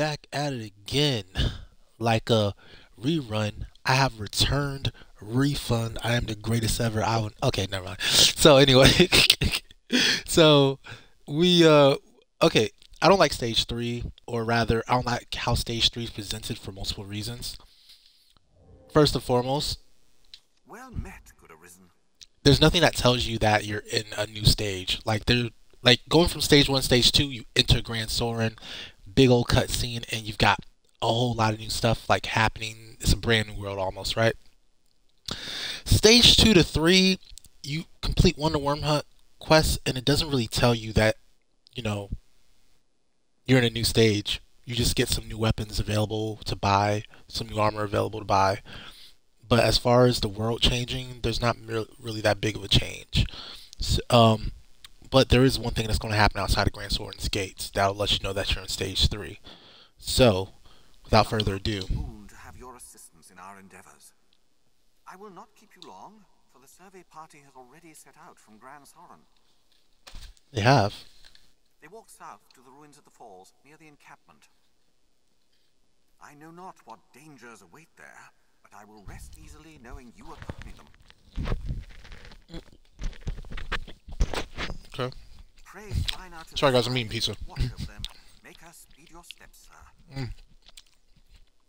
back at it again. Like a rerun. I have returned refund. I am the greatest ever. I would okay, never mind. So anyway, so we uh okay. I don't like stage three, or rather, I don't like how stage three is presented for multiple reasons. First and foremost, Well met, good arisen. there's nothing that tells you that you're in a new stage. Like there, like going from stage one, stage two, you enter Gran Soren, big old cutscene, and you've got a whole lot of new stuff like happening. It's a brand new world almost, right? Stage two to three, you complete one Wonder Worm Hunt quest, and it doesn't really tell you that, you know, you're in a new stage. You just get some new weapons available to buy, some new armor available to buy. But as far as the world changing, there's not really that big of a change. S um, but there is one thing that's going to happen outside of Gran Soren's gates that'll let you know that you're in stage three. So, without further ado, to have your assistance in our endeavors. I will not keep you long, for the survey party has already set out from Gran Soren. they have. They walked south to the ruins of the falls near the encampment. I know not what dangers await there, but I will rest easily knowing you accompany them. Mm. Okay. Pray fly now to Sorry, guys, I'm sky, eating pizza. watch. Make us speed your steps, sir. Mm.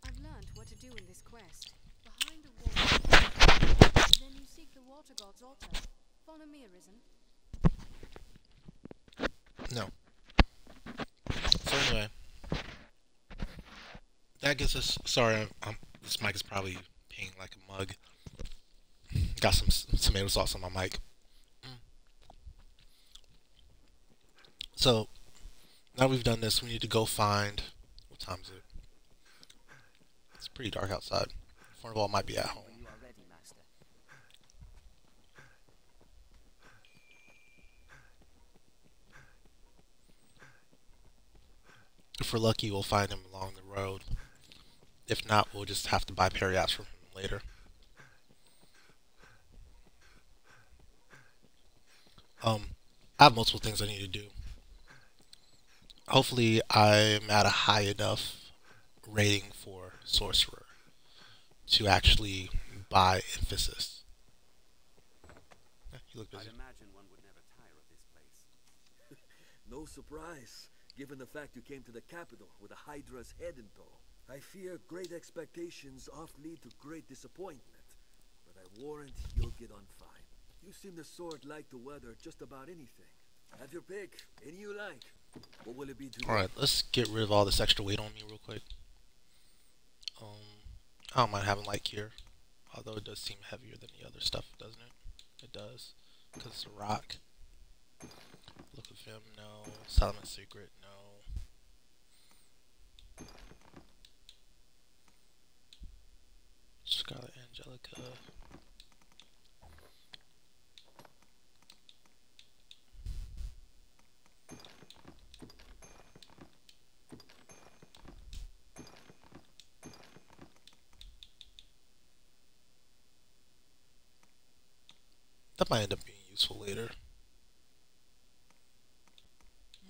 I've learned what to do in this quest. Behind the wall. then you seek the water god's altar. Follow me, Arisen. No. So anyway, that gets us. Sorry, I'm, I'm, this mic is probably pinging like a mug. Got some s- tomato sauce on my mic. So now we've done this, we need to go find. What time is it? It's pretty dark outside. Fournival might be at home. If we're lucky, we'll find him along the road. If not, we'll just have to buy Periapts from him later. Um, I have multiple things I need to do. Hopefully, I'm at a high enough rating for Sorcerer to actually buy Emphasis. Yeah, you look busy. I'd imagine one would never tire of this place. No surprise, given the fact you came to the capital with a Hydra's head in tow. I fear great expectations oft lead to great disappointment, but I warrant you'll get on fine. You seem the sort like to weather just about anything. Have your pick, any you like. Alright, let's get rid of all this extra weight on me real quick. Um, I don't mind having light here. Although it does seem heavier than the other stuff, doesn't it? It does. Because it's a rock. Look of him, no. Solomon Secret, no. Scarlet Angelica. That might end up being useful later.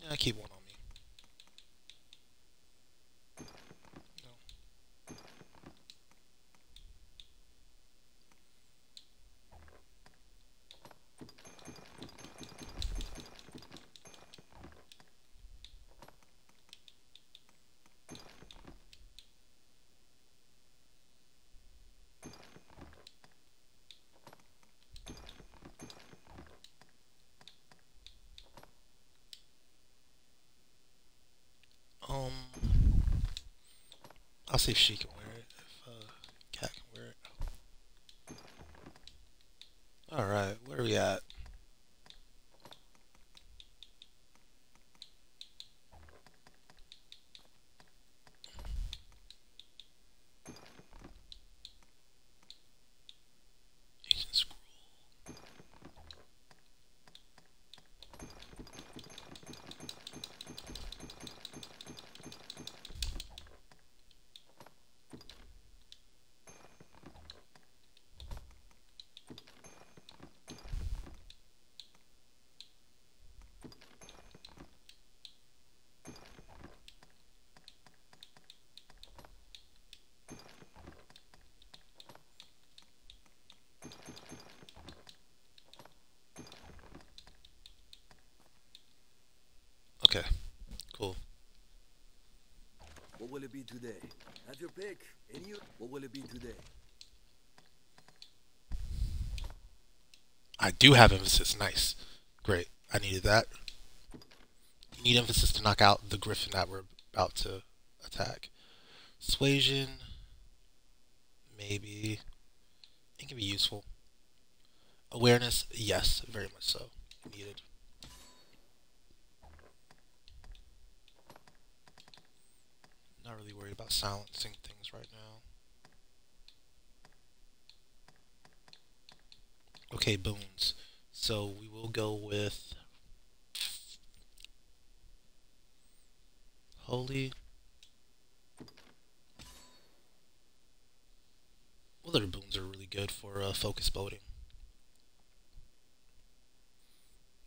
Yeah, I keep one on me. No. Um, I'll see if she can wear it. If uh, Cat can wear it. All right, where are we at? Ancient scroll. What will it be today? Have your pick. And you? What will it be today? I do have emphasis. Nice. Great. I needed that. You need emphasis to knock out the griffin that we're about to attack. Suasion. Maybe. It can be useful. Awareness. Yes, very much so. Needed. Not really worried about silencing things right now. Okay, boons. So we will go with Holy. What other boons are really good for uh, focus bolting?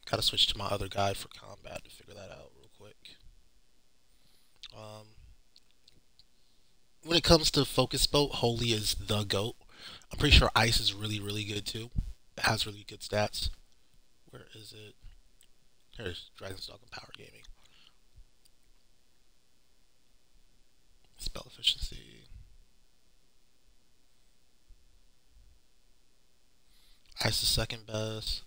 Gotta switch to my other guide for combat to figure that out real quick. Um, when it comes to focus bolt, Holy is the goat. I'm pretty sure Ice is really, really good too. Has really good stats. Where is it? There's Dragon's Dogma Power Gaming. Spell efficiency. Ice is second best.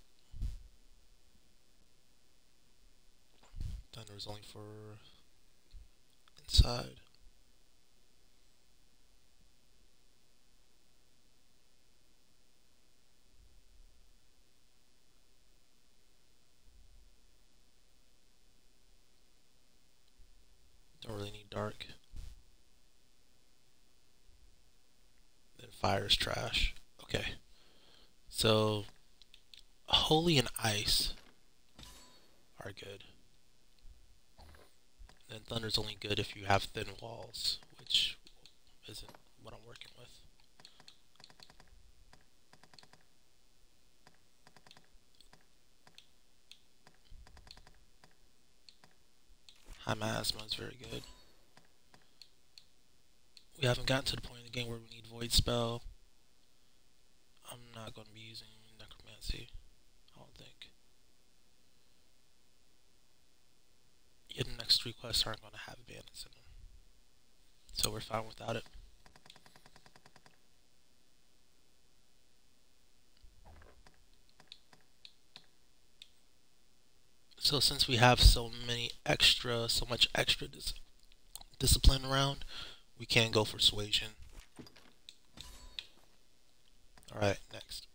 Thunder is only for inside. Don't really need dark. Then fire is trash. Okay. So, holy and ice are good. Then thunder's only good if you have thin walls, which isn't what I'm working with. High miasma is very good. We haven't gotten to the point in the game where we need void spell. I'm not going to be using necromancy. I don't think. Yeah, the next three quests aren't going to have bandits in them. So we're fine without it. So since we have so many extra, so much extra dis discipline around, we can't go for suasion. Alright, next.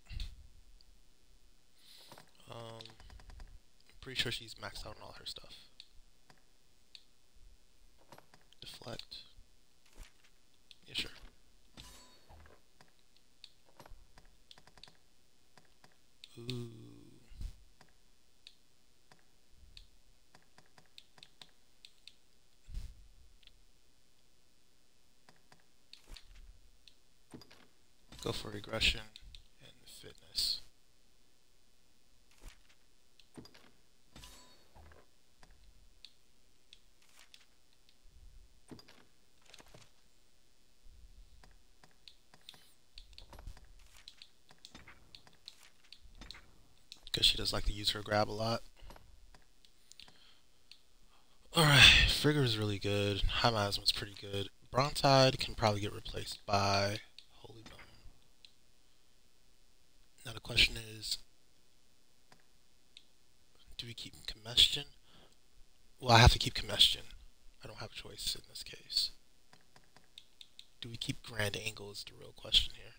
Um, pretty sure she's maxed out on all her stuff. Deflect. Yeah, sure. Ooh. Go for regression and fitness. Because she does like to use her grab a lot. Alright, Frigor is really good. High Miasma is pretty good. Bronzehide can probably get replaced by Holy Boon. Now the question is, do we keep Combustion? Well, I have to keep Combustion. I don't have a choice in this case. Do we keep Grand Angle is the real question here.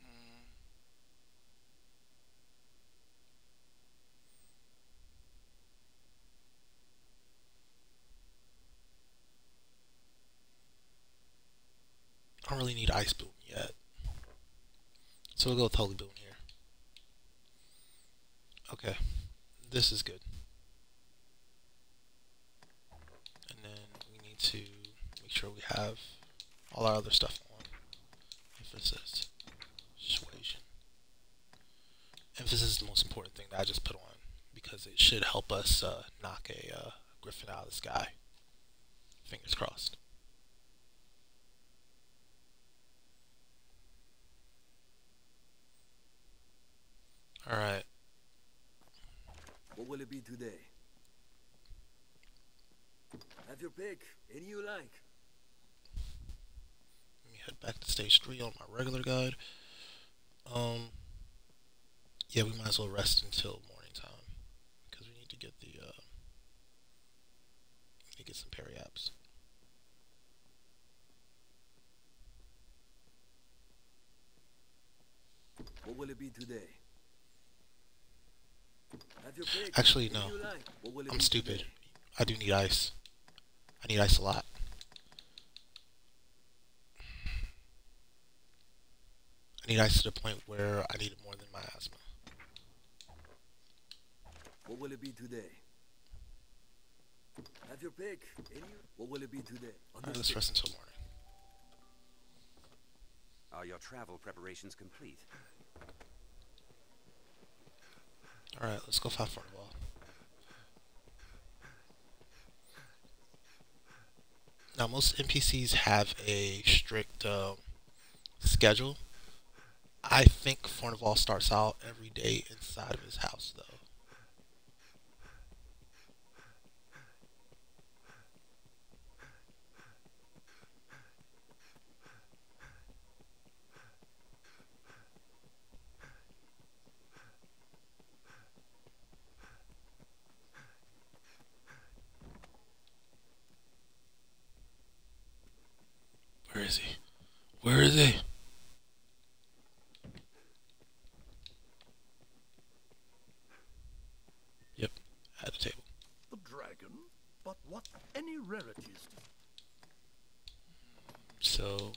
Hmm. I don't really need Ice Boon yet. So we'll go with Holy Boon here. Okay. This is good. And then we need to make sure we have all our other stuff on. Emphasis. Suasion. Emphasis is the most important thing that I just put on because it should help us uh, knock a uh, griffin out of the sky. Fingers crossed. All right. What will it be today? Have your pick, any you like. Let me head back to stage three on my regular guide. Um, yeah, we might as well rest until morning time because we need to get the uh, need to get some periapts. What will it be today? Have your pick. Actually, no. you like. What will it I'm stupid. I do need ice. I need ice a lot. I need ice to the point where I need it more than my asthma. What will it be today? Have your pick. Any. What will it be today? Alright, let's Understood. rest until morning. Are your travel preparations complete? Alright, let's go fight Fournival. Now, most NPCs have a strict um, schedule. I think Fournival starts out every day inside of his house, though. Where is he? Where is he? Yep, at the table. The dragon? But what any rarities? So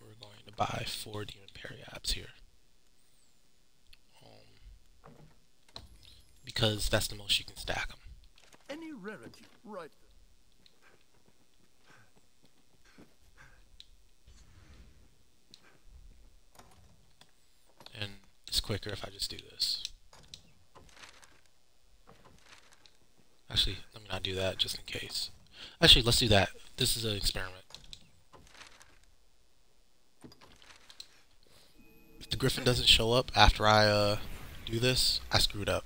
we're going to buy four demon periapts here. Um, because that's the most you can stack them. Any rarity? Right. And it's quicker if I just do this. Actually, let me not do that just in case. Actually, let's do that. This is an experiment. If the griffin doesn't show up after I uh, do this, I screwed up.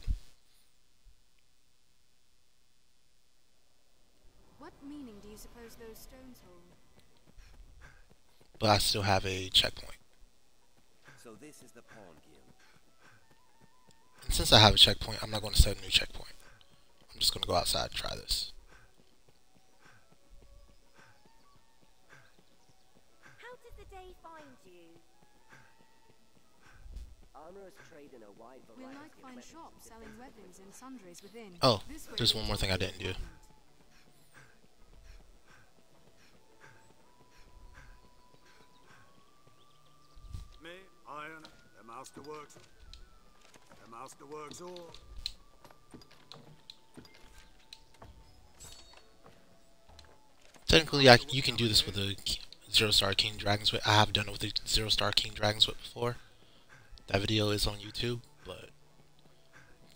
What meaning do you suppose those stones hold? But I still have a checkpoint. So this is the Pawn Guild. And since I have a checkpoint, I'm not going to set a new checkpoint. I'm just going to go outside and try this. How did the day find you? Armorers trade in a wide variety We'll like of find shops selling weapons and sundries within. Oh, there's one more thing I didn't do. equipment. Me, iron, the masterworks. Masterworks all. Technically, I, you can do this with a Zero Star King Dragon's Whip. I have done it with a Zero Star King Dragon's Whip before. That video is on YouTube, but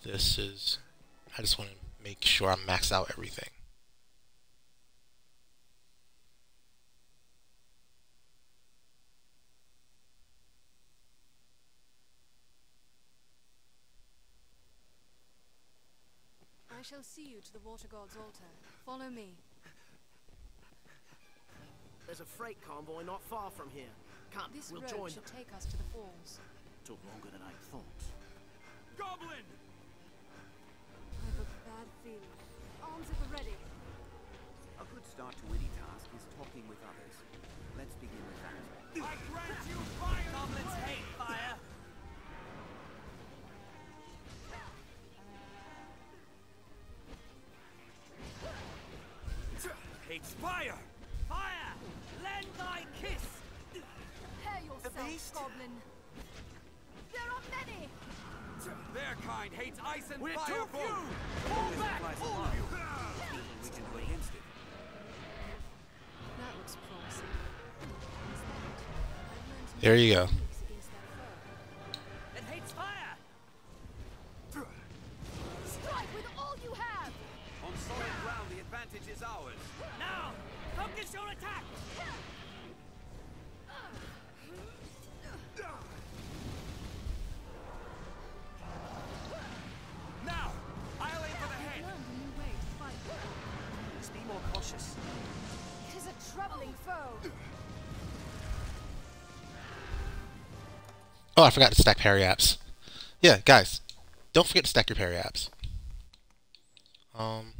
this is. I just want to make sure I max out everything. I shall see you to the water god's altar. Follow me. There's a freight convoy not far from here. Come, This we'll road join should them. take us to the falls. Took longer than I thought. Goblin! I've a bad feeling. Arms at the ready. A good start to any task is talking with others. Let's begin with that. I grant you fire! Goblins hate Hates fire! Fire! Lend thy kiss! Prepare yourself, beast? goblin. There are many. Their kind hates ice and We're fire too few! Pull back, applies all of you! We can go against it. That looks promising. What's that? I've learned some There you go. Oh, I forgot to stack periapts. Yeah, guys, don't forget to stack your periapts. Um,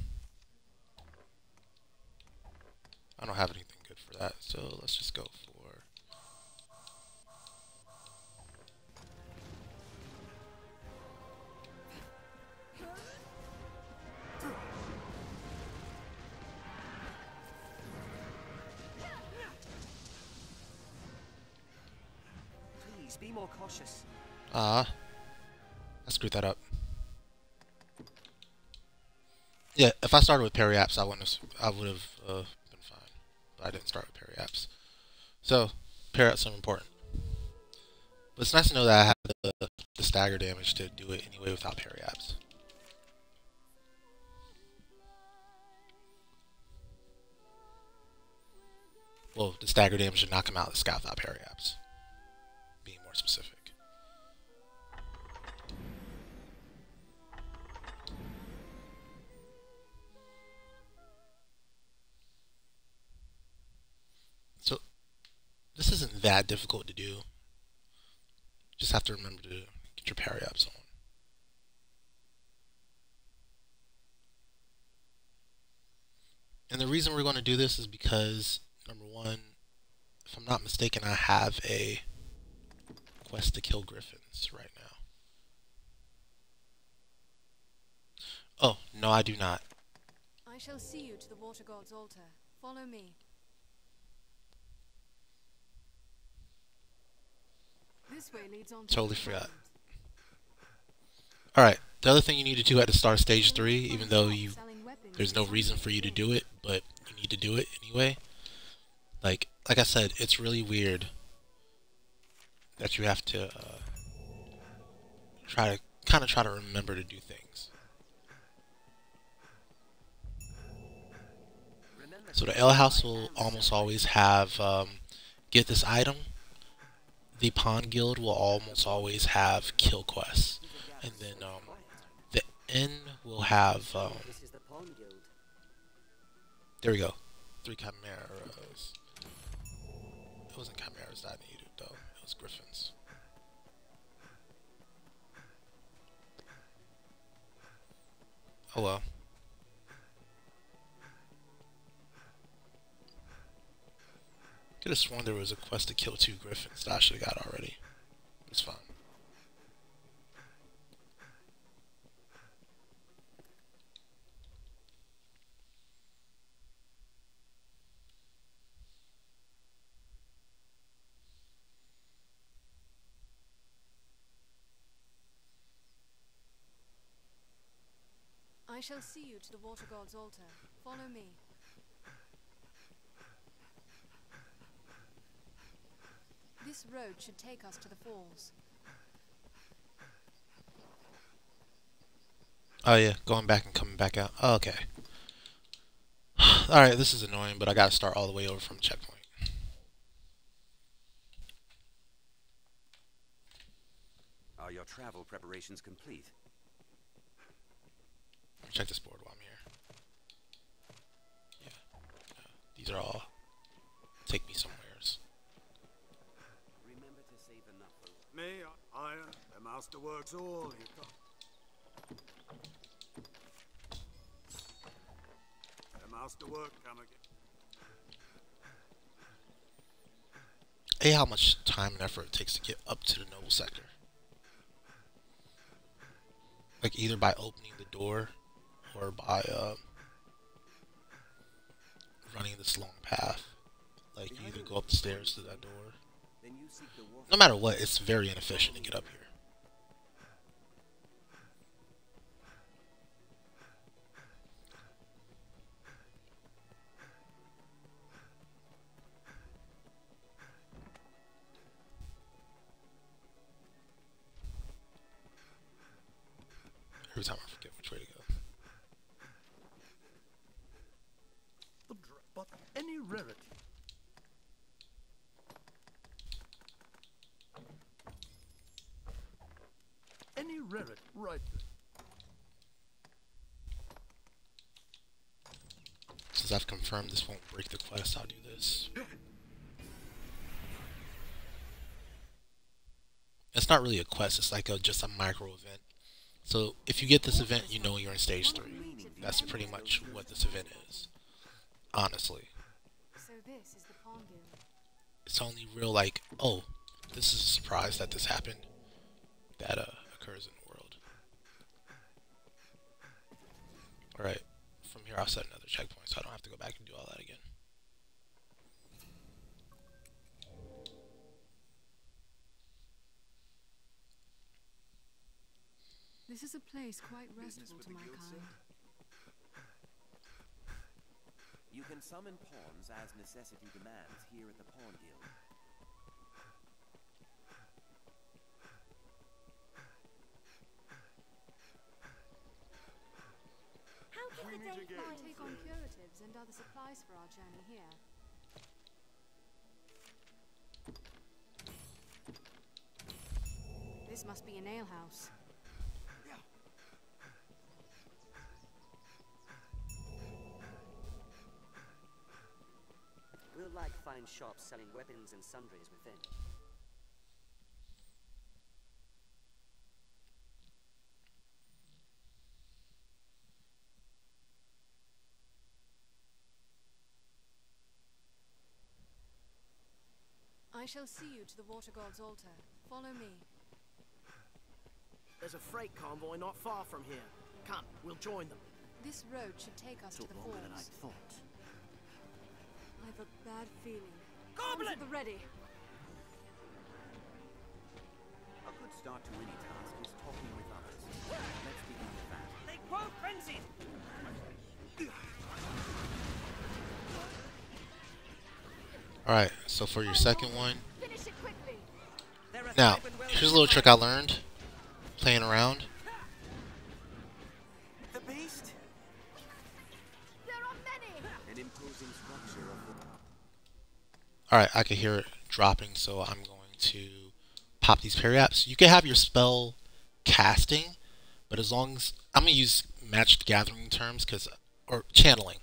I don't have anything good for that, so let's just go more cautious. Ah, I screwed that up. Yeah, if I started with periapts, I wouldn't. Have, I would have uh, been fine. But I didn't start with periapts. So periapts are important. But it's nice to know that I have the, the stagger damage to do it anyway without periapts. Well, the stagger damage to knock him out of the sky without periapts. This isn't that difficult to do. Just have to remember to get your periapts on. And the reason we're going to do this is because, number one, if I'm not mistaken, I have a quest to kill griffins right now. Oh, no, I do not. I shall see you to the water god's altar. Follow me. This way leads on to Totally forgot. Alright, the other thing you need to do at the start of stage 3, even though you there's no reason for you to do it, but you need to do it anyway. Like like I said, it's really weird that you have to uh, try to kind of try to remember to do things. So the L house will almost always have um, get this item. The Pawn Guild will almost always have kill quests, and then um, the Inn will have um. There we go. Three chimeras. It wasn't chimeras that I needed though. It was griffins. Oh well. Could have sworn there was a quest to kill two griffins that I should have got already. It's fine. I shall see you to the water god's altar. Follow me. This road should take us to the falls. Oh yeah, going back and coming back out. Oh, okay. Alright, this is annoying, but I gotta start all the way over from checkpoint. Are your travel preparations complete? Check this board while I'm here. Yeah. yeah. These are all take me somewheres. Master works all he got. The master work come again. Hey, how much time and effort it takes to get up to the noble sector. Like either by opening the door or by uh, running this long path. Like you either go up the stairs to that door. Then you seek the water. No matter what, it's very inefficient to get up here. Every time I forget which way to go. But any rarity. Any rarity, right. Since I've confirmed this won't break the quest, I'll do this. it's not really a quest. It's like a just a micro event. So if you get this event, you know you're in stage three. That's pretty much what this event is. Honestly, So this is the Pawn it's only real like, oh, this is a surprise that this happened. That uh, occurs in the world. All right. From here, I'll set another checkpoint, so I don't have to go back and do all that again. This is a place quite restful to my kind. You can summon pawns as necessity demands here at the Pawn Guild. How can the day fly? Take on curatives and other supplies for our journey here. This must be an alehouse. We'll like find shops selling weapons and sundries within. I shall see you to the Water God's altar. Follow me. There's a freight convoy not far from here. Come, we'll join them. This road should take us to the falls. thought. I've a bad feeling. Goblin! The ready. A good start to any task is talking with others. Let's begin with that. They grow frenzied! All right. So for your second one, Finish it quickly. now here's a little trick I learned playing around. All right, I can hear it dropping, so I'm going to pop these periapts. You can have your spell casting, but as long as I'm gonna use matched gathering terms, cause or channeling.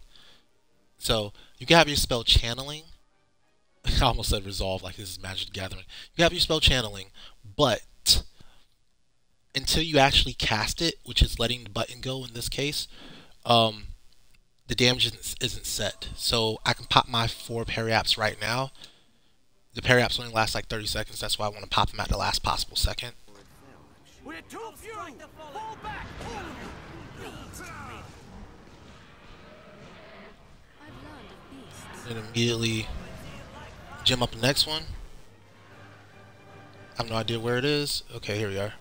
So you can have your spell channeling. I almost said resolve, like this is magic gathering. You have your spell channeling, but until you actually cast it, which is letting the button go in this case, um, the damage isn't, set. So I can pop my four periapts right now. The periapts only last like 30 seconds. That's why I want to pop them at the last possible second. We're too few! Fall back! I've learned of beasts. And immediately gem up the next one. I have no idea where it is. Okay, here we are.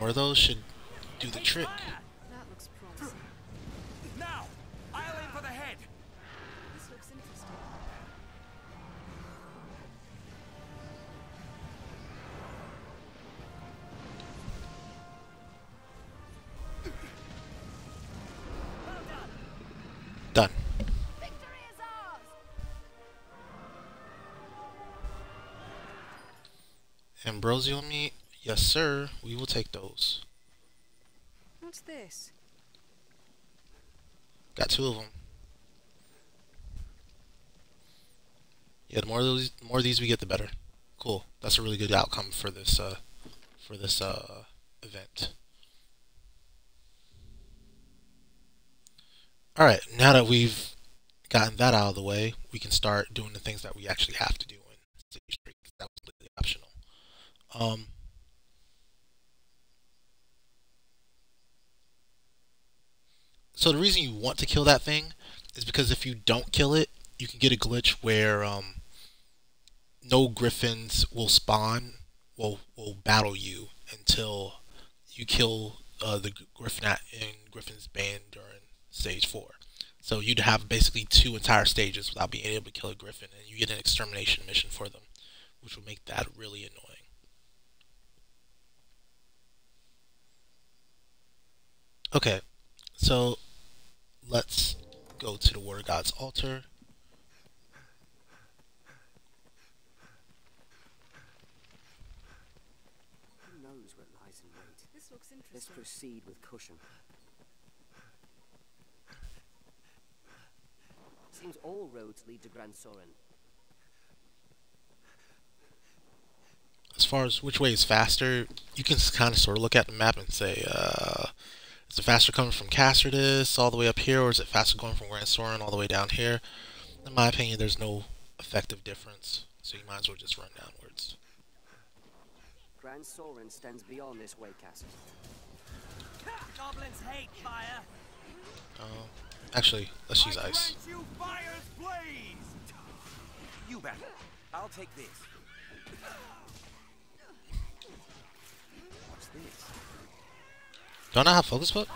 One more of those should do the trick. That looks promising. Now, I'll aim for the head. This looks interesting. Done. Victory is ours! Ambrosian meat? Yes, sir. We will take those. What's this? Got two of them. Yeah, the more of those, the more of these we get, the better. Cool. That's a really good outcome for this, uh, for this uh, event. All right. Now that we've gotten that out of the way, we can start doing the things that we actually have to do in Stage Three. 'cause That was completely optional. Um. So the reason you want to kill that thing is because if you don't kill it, you can get a glitch where um, no griffins will spawn, will will battle you until you kill uh, the Griffinat in Griffin's Bane during stage four. So you'd have basically two entire stages without being able to kill a Griffin, and you get an extermination mission for them, which will make that really annoying. Okay, so let's go to the Water God's altar. Who knows what lies in wait? This looks interesting. Let's proceed with caution. Seems all roads lead to Gran Soren. As far as which way is faster, you can kind of sort of look at the map and say, uh, is it faster coming from Cassardis all the way up here, or is it faster going from Gran Soren all the way down here? In my opinion, there's no effective difference, so you might as well just run downwards. Gran Soren stands beyond this way castle. Goblins hate fire. Um, actually, let's use ice. you fire's! You bet. I'll take this. Do I not have focus bolt?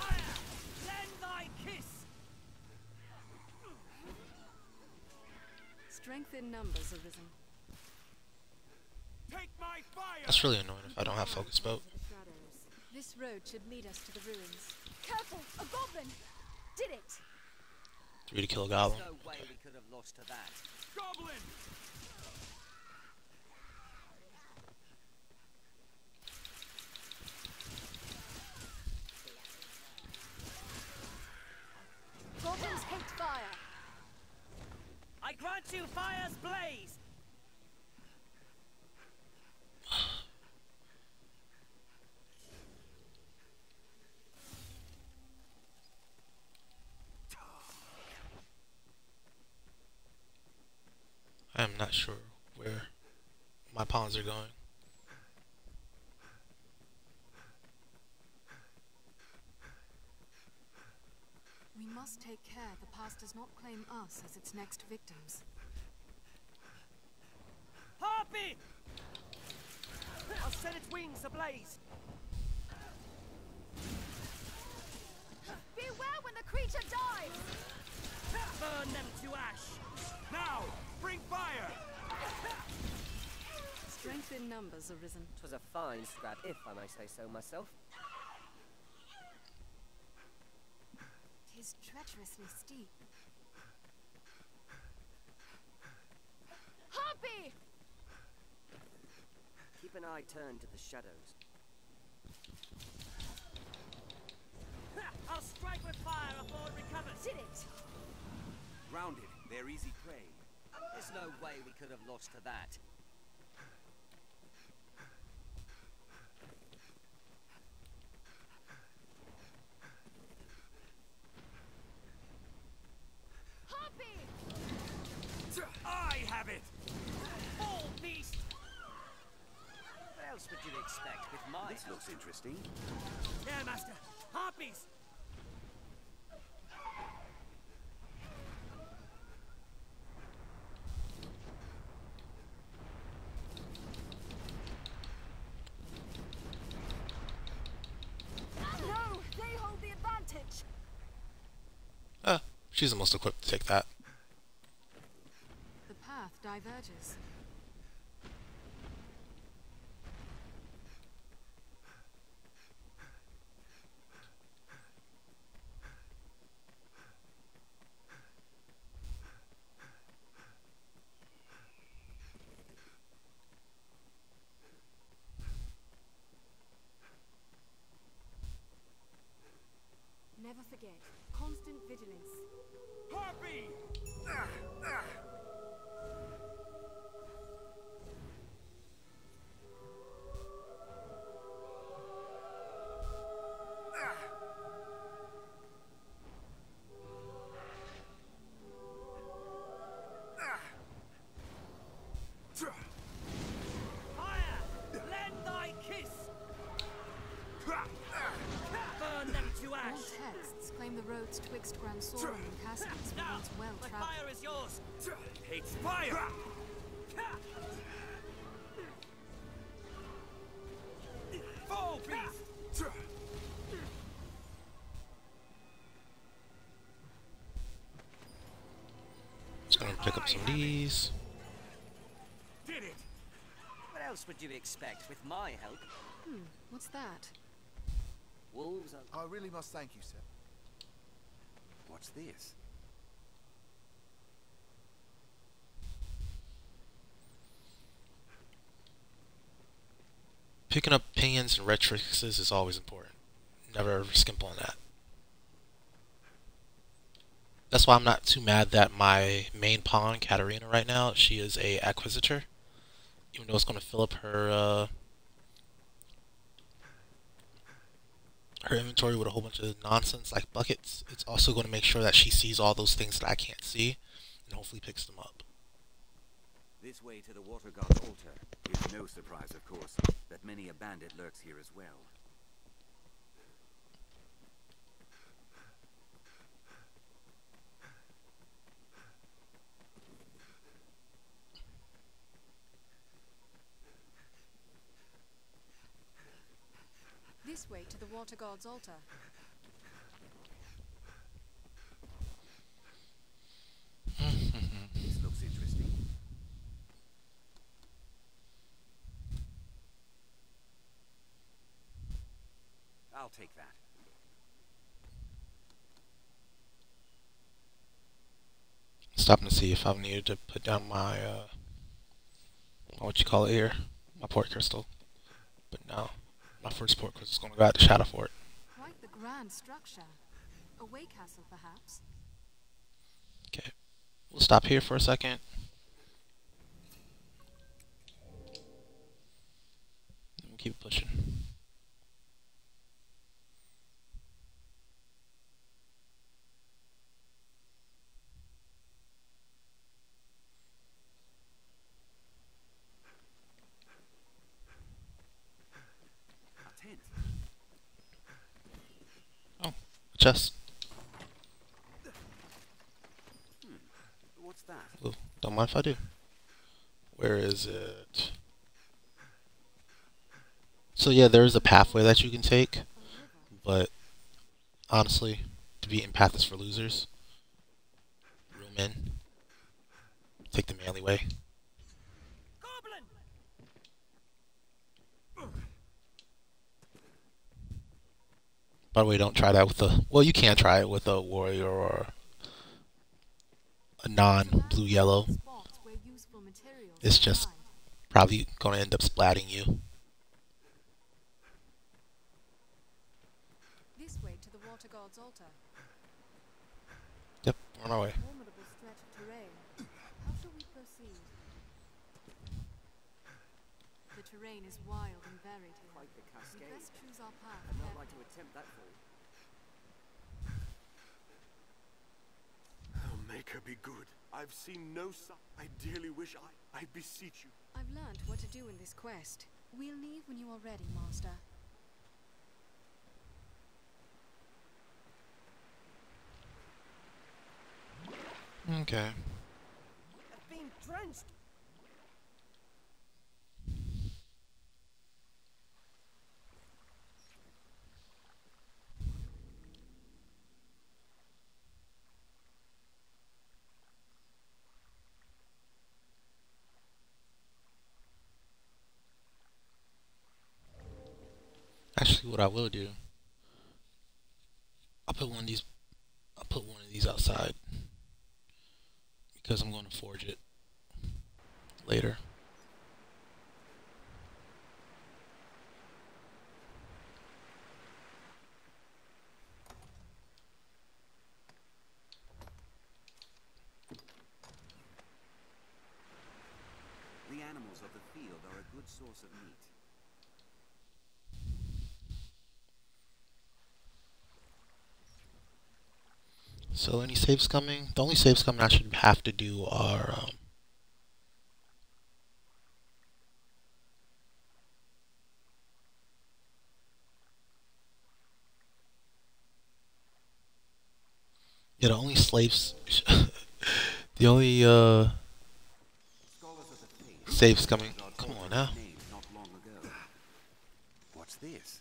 Lend thy kiss. Strength in numbers arisen. Take my fire! That's really annoying if I don't have focus bolt. The. This road should lead us to the ruins. Careful! A goblin! Did it! Three to kill a goblin. no way we could have lost to that. Goblin! Goblins hate fire! I grant you fire's blaze. I am not sure where my pawns are going. Must take care the past does not claim us as its next victims. Harpy! I'll set its wings ablaze. Beware when the creature dies! Burn them to ash. Now! Bring fire! Strength in numbers arisen. Twas a fine scrap, if I may say so myself. Tis treacherously steep. Harpy! Keep an eye turned to the shadows. I'll strike with fire before it recovers. Did it! Grounded. They're easy prey. There's no way we could have lost to that. Harpy! I have it! Fall beast. What else would you expect with my This looks interesting. Yeah, master. Harpies. No! They hold the advantage! Ah, she's the most equipped to take that. The path diverges. Up some of these. Did it! What else would you expect with my help? Hmm, what's that? Wolves are I really must thank you, sir. What's this? Picking up pinions and red is always important. Never ever skimp on that. That's why I'm not too mad that my main pawn, Katarina, right now, she is a Acquisitor. Even though it's going to fill up her uh, her inventory with a whole bunch of nonsense like buckets, it's also going to make sure that she sees all those things that I can't see and hopefully picks them up. This way to the Water God's altar. It's no surprise, of course, that many a bandit lurks here as well. This way to the water god's altar. This looks interesting. I'll take that. Stopping to see if I needed to put down my, uh, what you call it here, my port crystal. But no, my first port because it's going to go out to Shadow Fort. Quite the grand structure. A way castle, perhaps. Okay, we'll stop here for a second. And we'll keep pushing. A tent. Chest. What's that? Ooh, don't mind if I do. Where is it? So yeah, there is a pathway that you can take, but honestly, the beaten path is for losers. Real men. Take the manly way. Goblin! By the way, don't try that with a. Well, you can't try it with a warrior or a non-blue yellow. Spots where useful materials It's just- Probably gonna end up splatting you. This way to the water god's altar. Yep, on our way. Formidable stretch of terrain. How shall we proceed? The terrain is wild and varied here. Quite the We cascade. best choose our path I'd not carefully. like to attempt that fall. Make her be good. I've seen no sign. I dearly wish I, I beseech you. I've learned what to do in this quest. We'll leave when you are ready, Master. Okay. I've been drenched. Actually, what I will do, I'll put one of these. I'll put one of these outside because I'm going to forge it later. The animals of the field are a good source of meat. So any saves coming? The only saves coming I should have to do are um, Yeah, the only slaves the only uh saves coming. Come on now. his name not long ago. What's this?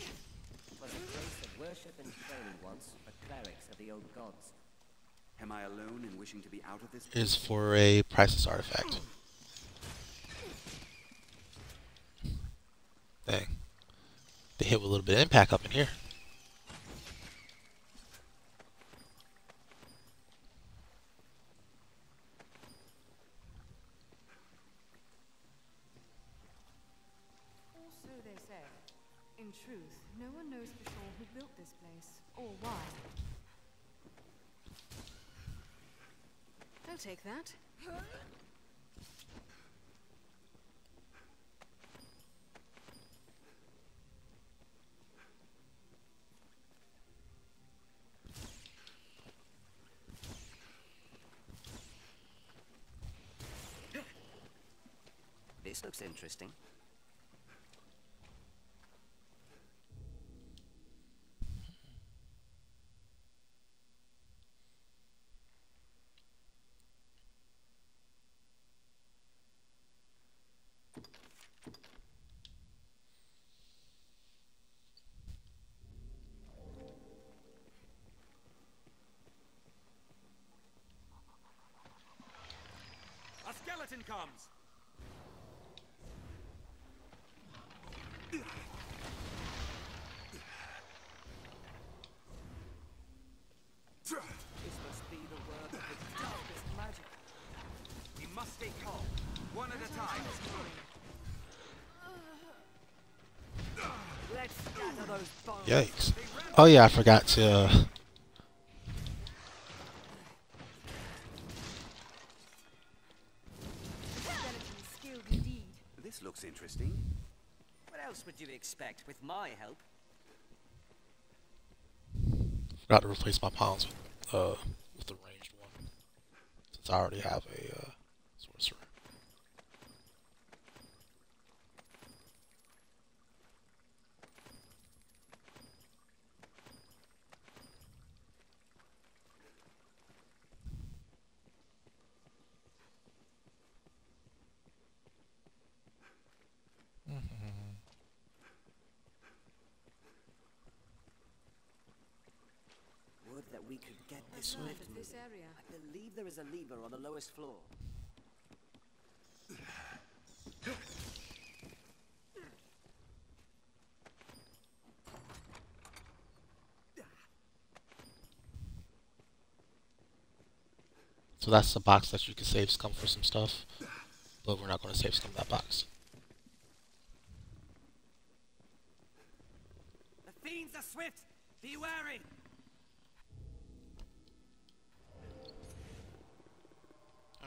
It was a place of worship and training once for clerics of the old gods. Am I alone in wishing to be out of this? Is for a priceless artifact. Dang. They hit with a little bit of impact up in here. Or so they say. In truth, no one knows for sure who built this place, or why. Take that. This looks interesting. Comes! This must be the work of the darkest magic. We must stay calm, one at a time. Let's scatter those bones. Yikes. Oh yeah, I forgot to. Uh, Skeleton skilled indeed. This looks interesting. What else would you expect with my help? Forgot to replace my pounds with uh with the ranged one since I already have a uh, sorcerer. Would that we could get this Right, this area. I believe there is a lever on the lowest floor. So that's the box that you can save scum for some stuff, but we're not going to save scum that box. The fiends are swift! Be wary!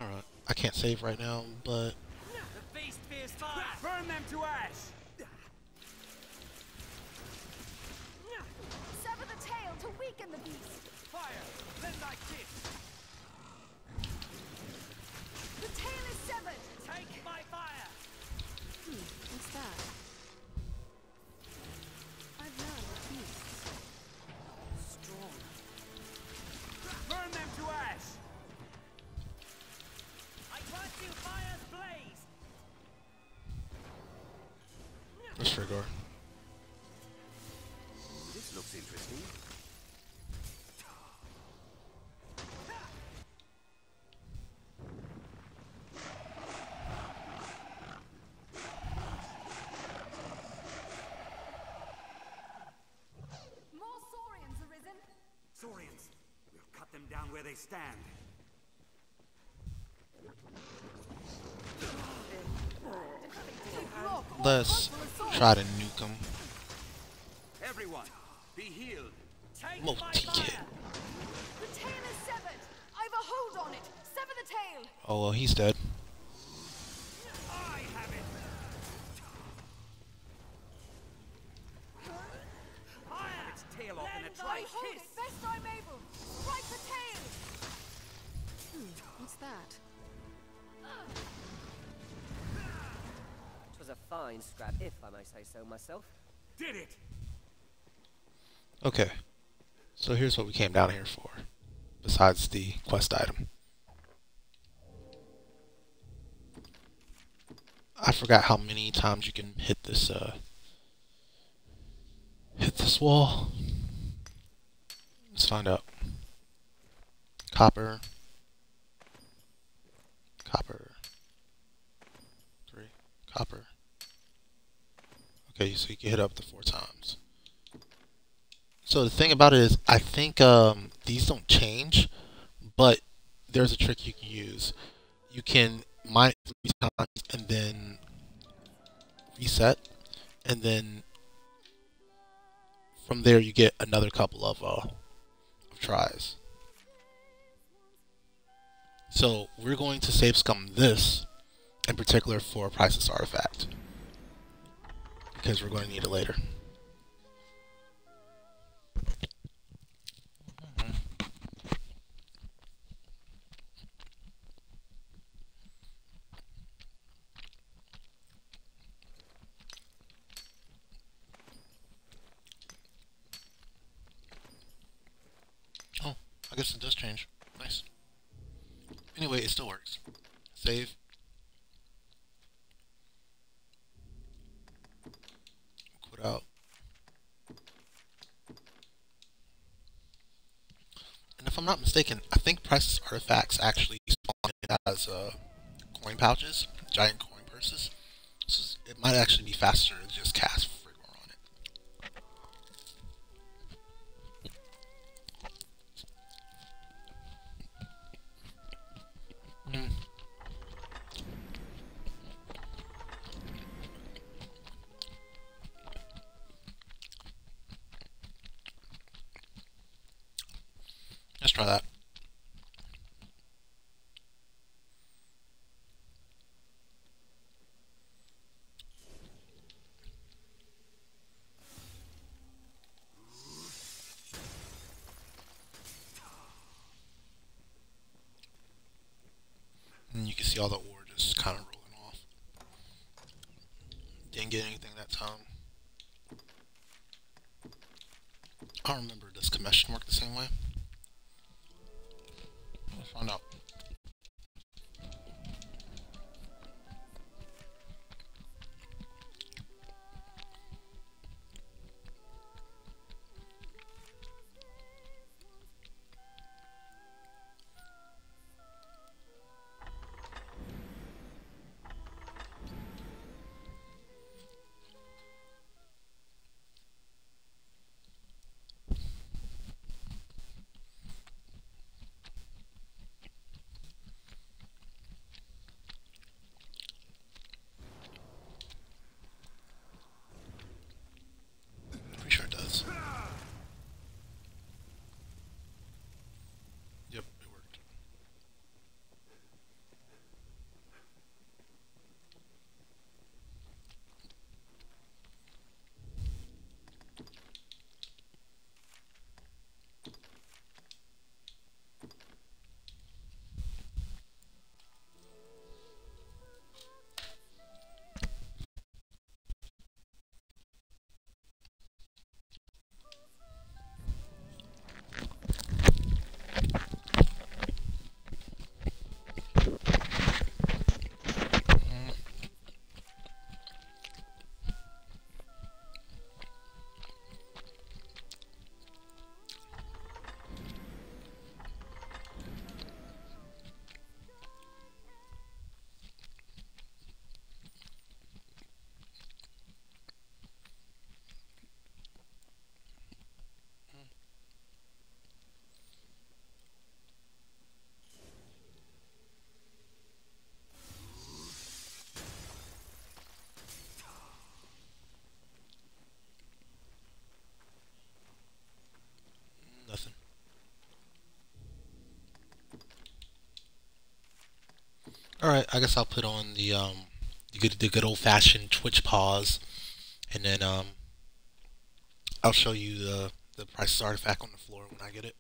All right, I can't save right now, but The beast fears fire! Burn them to ash! Sever the tail to weaken the beast. Let's. This looks interesting. More saurians arisen. Saurians! We'll cut them down where they stand. Rock or Let's puzzle a sword. try to nuke him. Everyone, be healed. Take Multi my kit. The tail is severed. I've a hold on it. Sever the tail. Oh well, he's dead. Myself. Did it! Okay, so here's what we came down here for, besides the quest item. I forgot how many times you can hit this uh hit this wall. Let's find out. Copper. Copper. Three. Copper. Okay, so you can hit up to four times. So the thing about it is, I think um, these don't change, but there's a trick you can use. You can mine three times and then reset, and then from there you get another couple of uh, of tries. So we're going to save scum this in particular for priceless artifact because we're going to need it later. Oh, I guess it does change. Nice. Anyway, it still works. Save. Quit out. And if I'm not mistaken, I think Priceless Artifacts actually spawn as uh, coin pouches, giant coin purses. So it might actually be faster to just cast Frigor on it. Mm. Try that. Alright, I guess I'll put on the um the good the good old fashioned Twitch pause and then um I'll show you the the price artifact on the floor when I get it.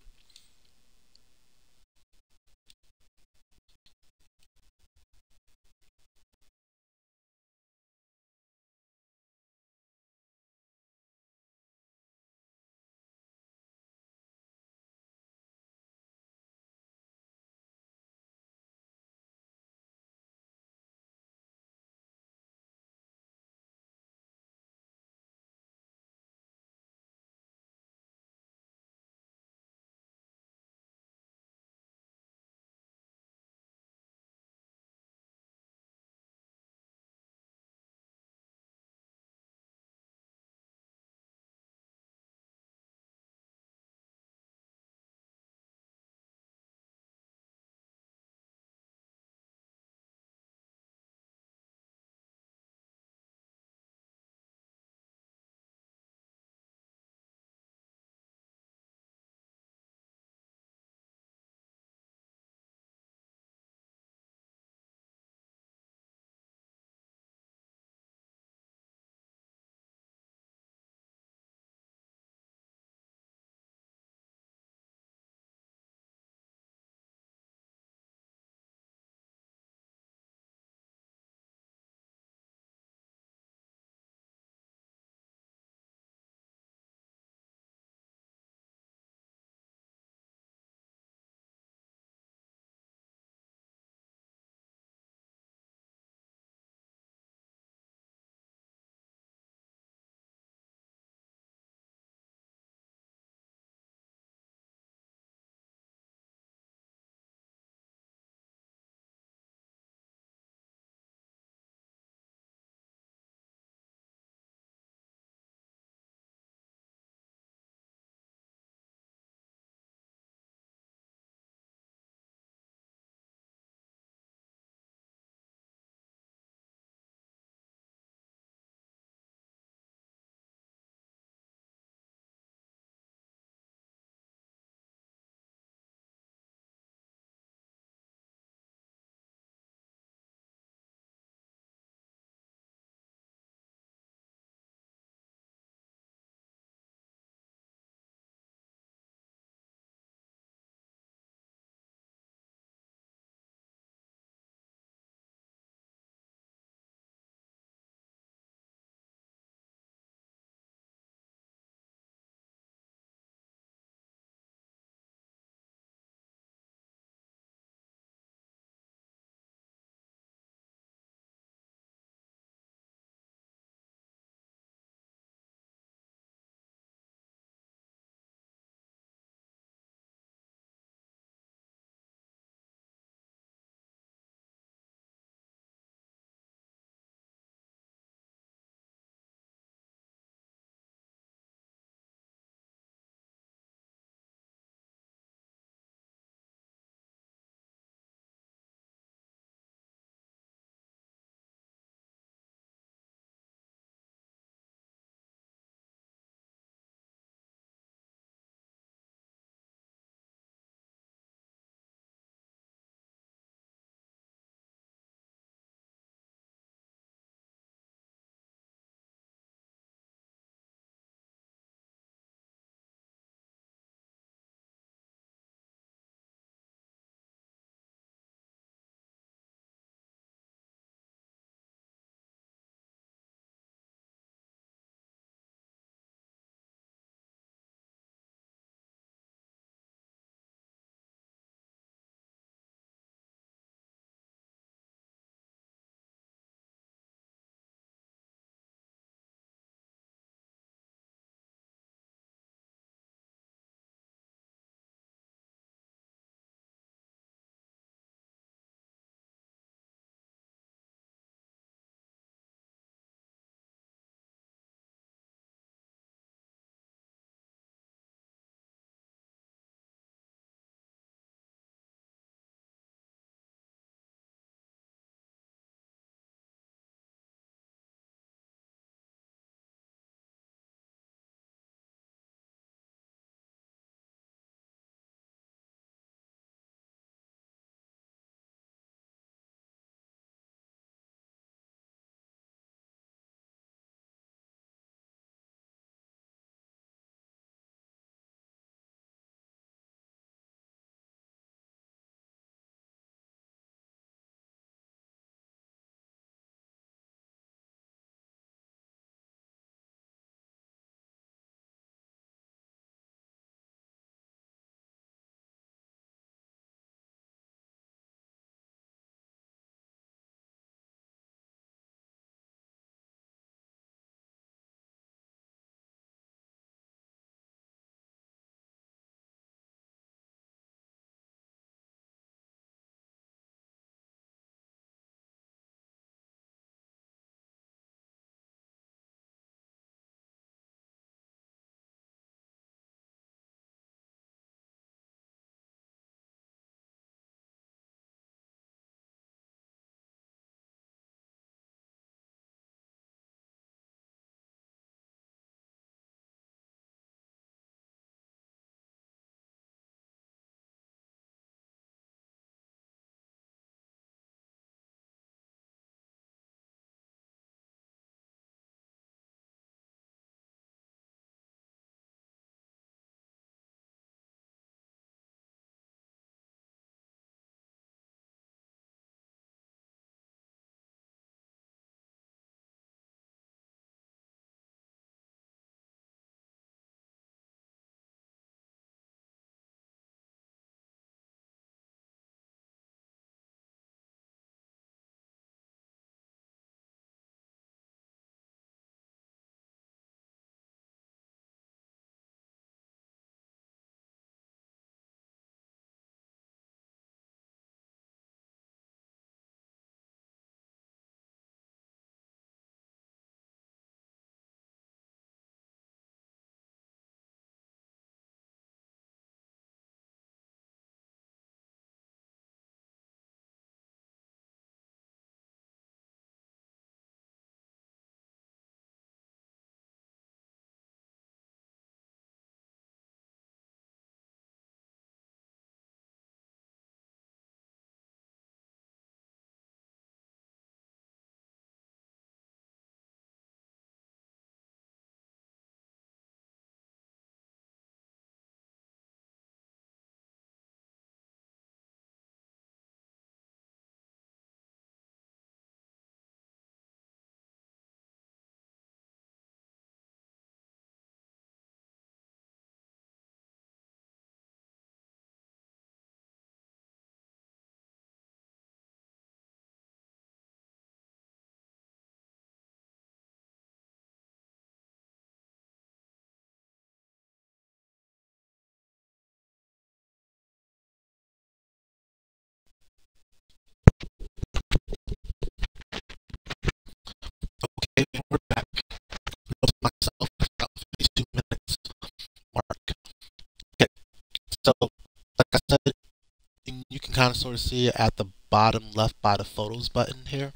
Kind of sort of see it at the bottom left by the photos button here.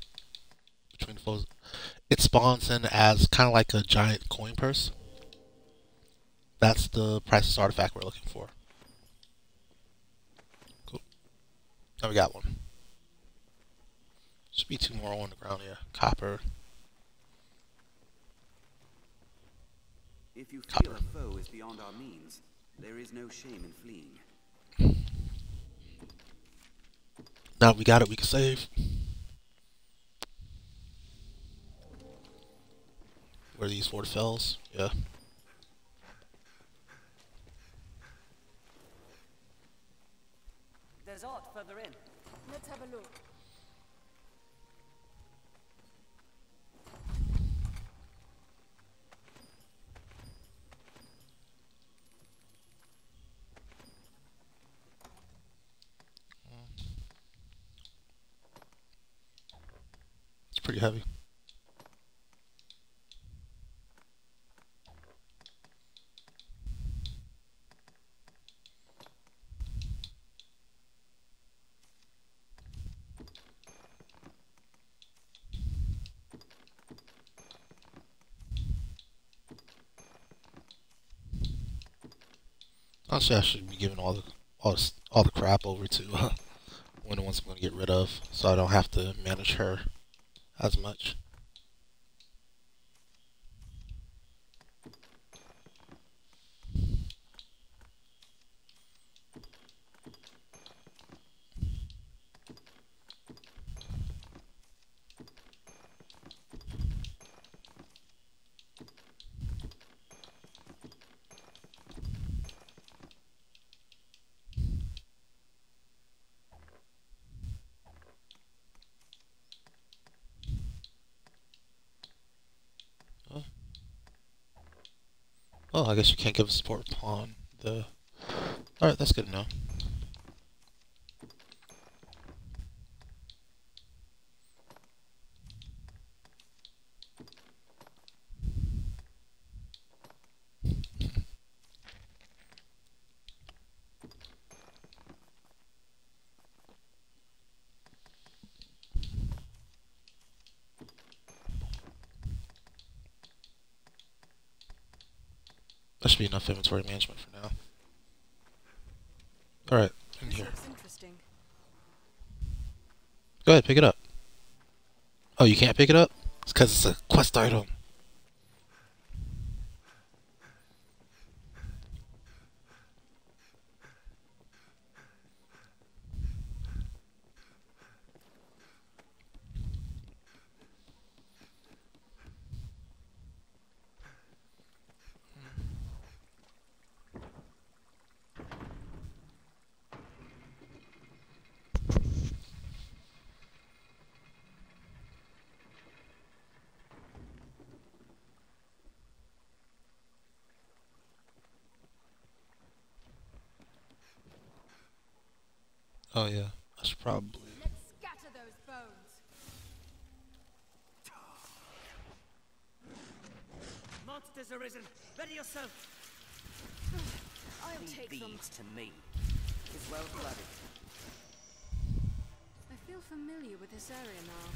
Between the photos. It spawns in as kind of like a giant coin purse. That's the priceless artifact we're looking for. Cool. Now we got one. Should be two more on the ground here. Copper. If you feel Copper. a foe is beyond our means, there is no shame in fleeing. Now we got it, we can save. Where are these Fort Fells? Yeah. There's art further in. Let's have a look. Pretty heavy. Honestly, I should be giving all the all the, all the crap over to uh, one of the ones I'm going to get rid of, so I don't have to manage her as much. Oh, I guess you can't give a support pawn. The alright, that's good to know. That should be enough inventory management for now. Alright, in here. Go ahead, pick it up. Oh, you can't pick it up? It's because it's a quest item. Oh yeah, that's probably. Let's scatter those. Monsters arisen. Ready yourself. I'll Leave take them. to me. Is well blooded. I feel familiar with this area now.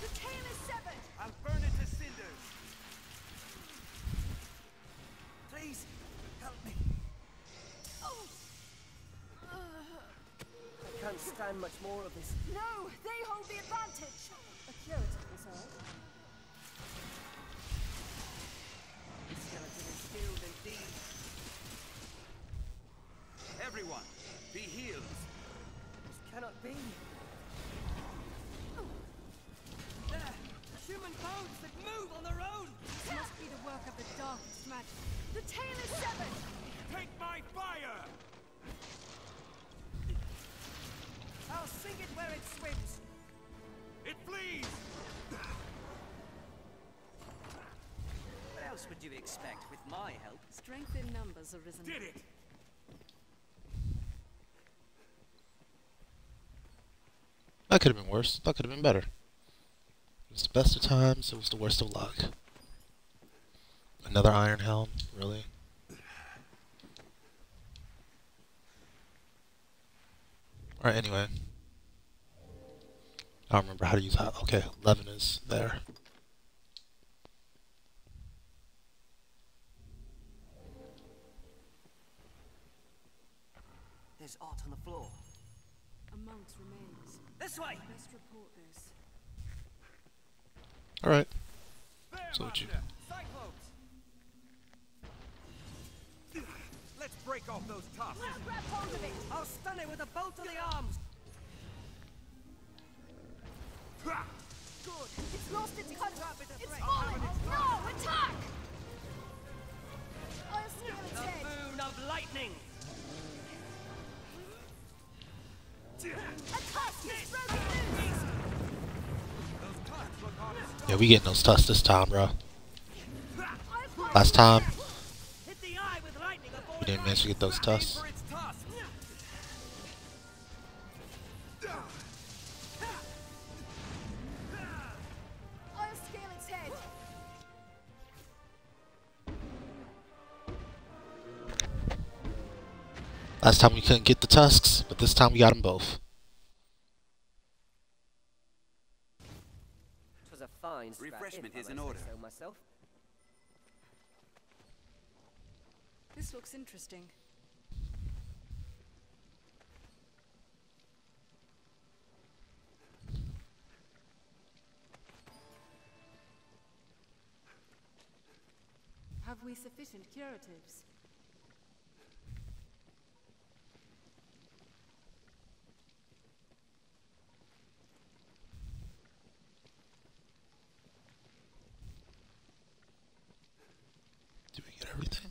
The tail is severed. I'll burn it to cinders. Please, help me. Can't stand much more of this. No, they hold the advantage. A curative result. The skeleton is skilled indeed. Everyone, be healed. This cannot be. Oh. There! Human bones that move on their own! This must be the work of the darkest magic. The tail is severed. Take my fire! I'll sink it where it swims. It flees! What else would you expect with my help? Strength in numbers arisen. Did it! That could have been worse. That could have been better. It was the best of times. It was the worst of luck. Another Iron Helm, really? Alright, anyway. I don't remember how to use that. Okay, 11 is there. There's art on the floor. A monk's remains. This way! Best report this. Alright. So what you break off those tusks. Now grab hold of it. I'll stun it with a bolt of the arms. Good. It's lost its cut. Drop it, It's break. No, attack! I'll steal its The head. boon of lightning. A tusk is broken loose. Those tusks look hard as Yeah, we getting those tusks this time, bro. Last time, didn't manage to get those tusks. Last time we couldn't get the tusks, but this time we got them both. It was a fine strap Refreshment if I is may in say order. So myself. This looks interesting. Have we sufficient curatives? Did we get everything?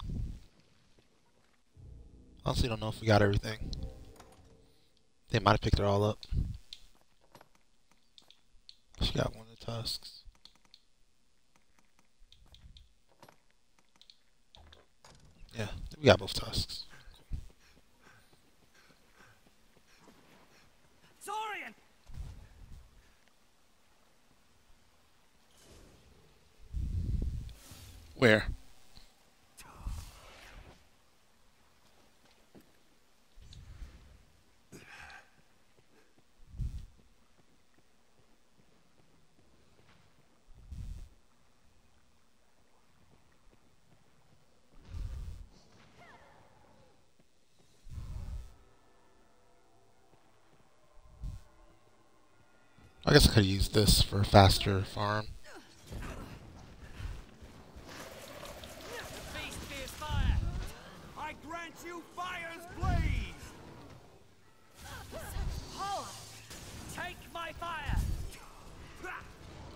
Honestly, don't know if we got everything. They might have picked it all up. She got one of the tusks. Yeah, we got both tusks. Saurian! Where? Guess I could used this for a faster farm.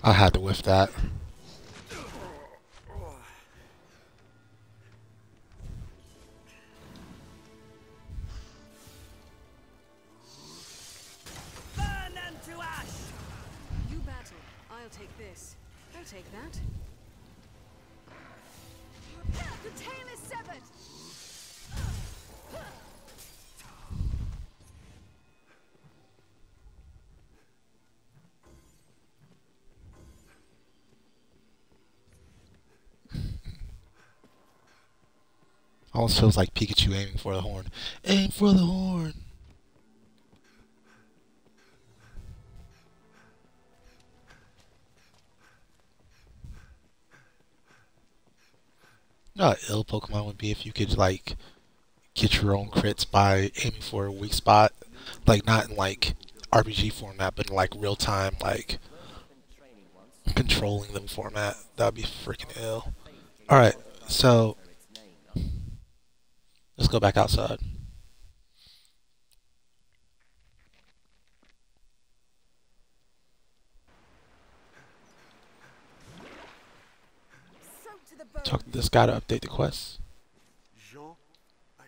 I had to whiff that. Almost feels like Pikachu aiming for the horn. Aim for the horn. How ill Pokemon would be if you could like get your own crits by aiming for a weak spot, like not in like RPG format, but in like real time, like controlling them format. That'd be freaking ill. All right, so. Let's go back outside. Soaked to the bone. Talk to this guy to update the quest. Jean, I.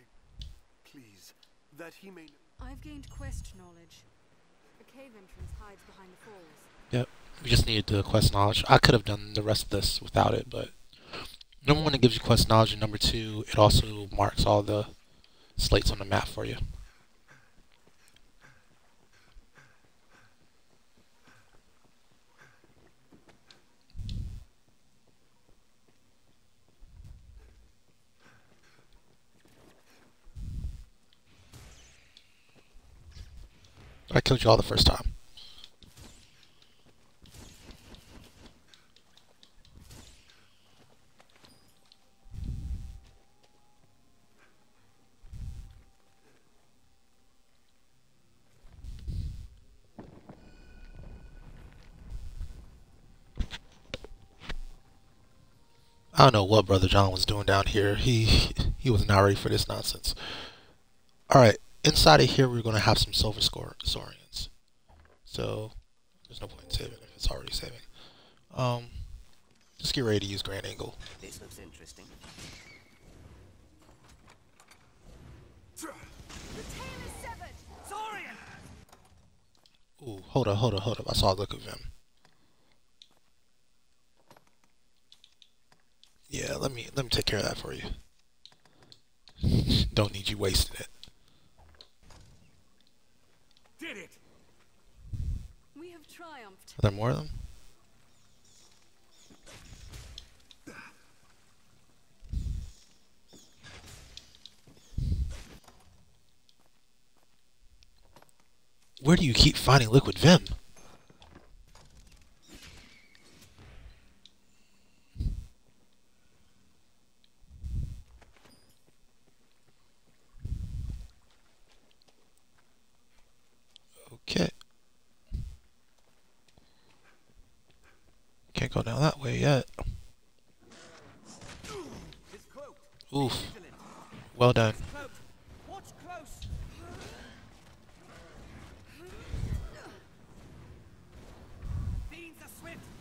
Please, that he may. I've gained quest knowledge. A cave entrance hides behind the falls. Yep. We just needed the quest knowledge. I could have done the rest of this without it, but number one, it gives you quest knowledge, and number two, it also marks all the slates on the map for you. I killed you all the first time. I don't know what Brother John was doing down here. He he was not ready for this nonsense. Alright, inside of here we're going to have some silver score saurians. So, there's no point in saving if it's already saving. Um, just get ready to use Grand Angle. This looks interesting. The tail is severed. Saurian! Ooh, hold up, hold up, hold up. I saw a look of him. Yeah, let me let me take care of that for you. Don't need you wasting it. Did it! We have triumphed. Are there more of them? Where do you keep finding liquid vim? Okay. Can't go down that way yet. Oof. Well done.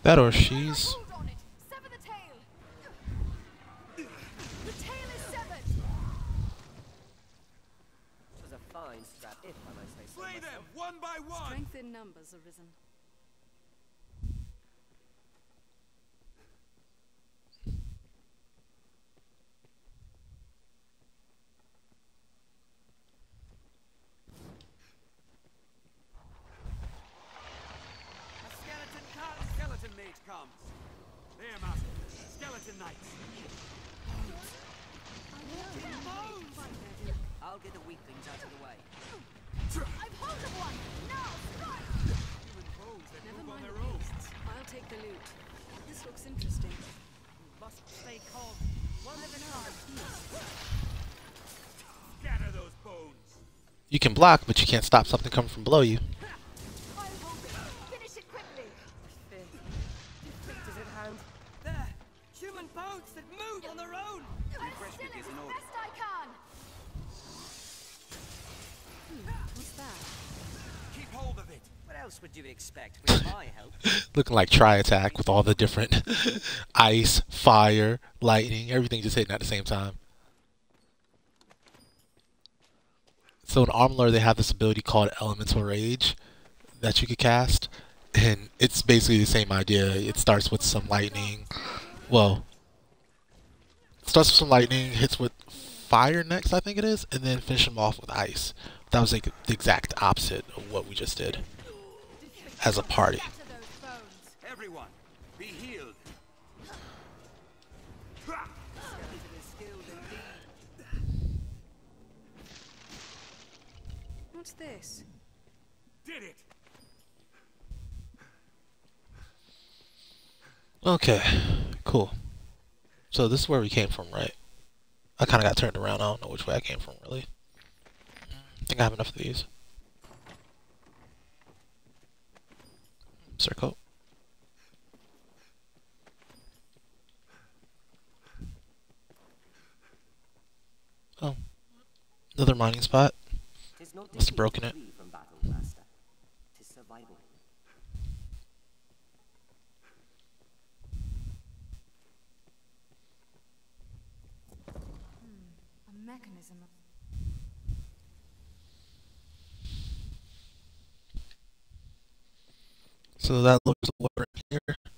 That or she's. One. Strength in numbers arisen. A skeleton comes. Skeleton mage comes. There, master. Skeleton knights. I'll get the weaklings out of the way. I've hold of one. Now, strike. Human bones that Never move on mind their the own. beasts. I'll take the loot. This looks interesting. Must stay calm. One at a Now, time. peace. Scatter those bones. You can block, but you can't stop something coming from below you. I'll hold it. Finish it quickly. Victor's at hand. There. Human bones that move on their own. I'll Refreshment still it is as in order. best I can. What's that? Keep hold of it. What else would you expect with my help? Looking like try Attack with all the different ice, fire, lightning, everything just hitting at the same time. So in Armor, they have this ability called Elemental Rage that you could cast, and it's basically the same idea. It starts with some lightning. Well, starts with some lightning, hits with fire next, I think it is, and then finish them off with ice. That was like the exact opposite of what we just did as a party. This? Did it. Okay, cool. So this is where we came from, right? I kind of got turned around. I don't know which way I came from, really. I think I have enough of these. Circle. Oh. Another mining spot. Must have broken it. mechanism of So that looks in here.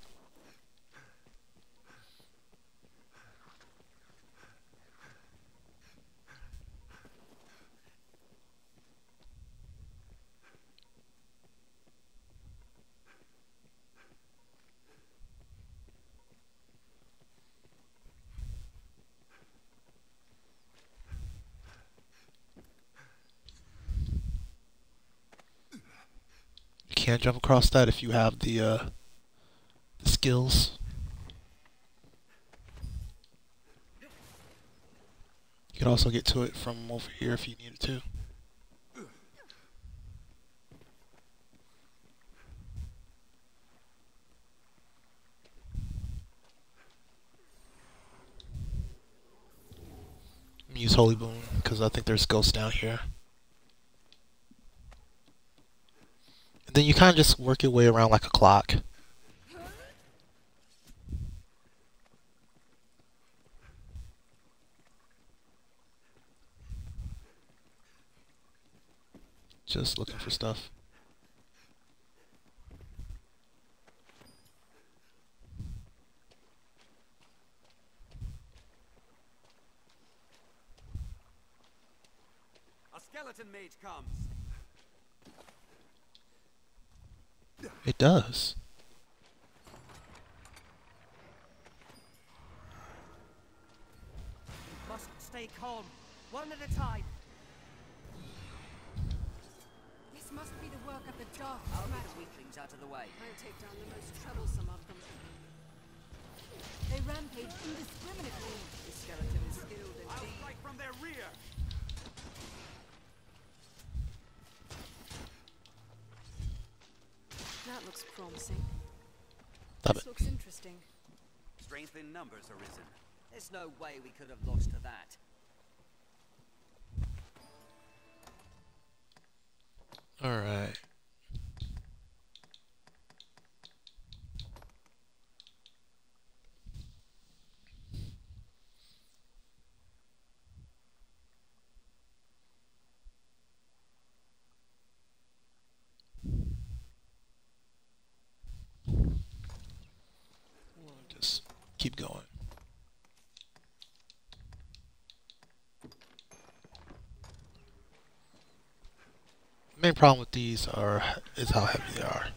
Can jump across that if you have the, uh, the skills. You could also get to it from over here if you needed to. use Holy Boon because I think there's ghosts down here. Then you kind of just work your way around like a clock. Just looking for stuff. A skeleton mage comes. It does. Must stay calm. One at a time. This must be the work of the dark I'll get the weaklings out of the way. I'll take down the most troublesome of them. They rampage indiscriminately. This skeleton is skilled I'll strike from their rear. That looks promising. Stop this it. looks interesting. Strength in numbers arisen. There's no way we could have lost to that. Alright. We'll Just keep going. Main problem with these are is how heavy they are.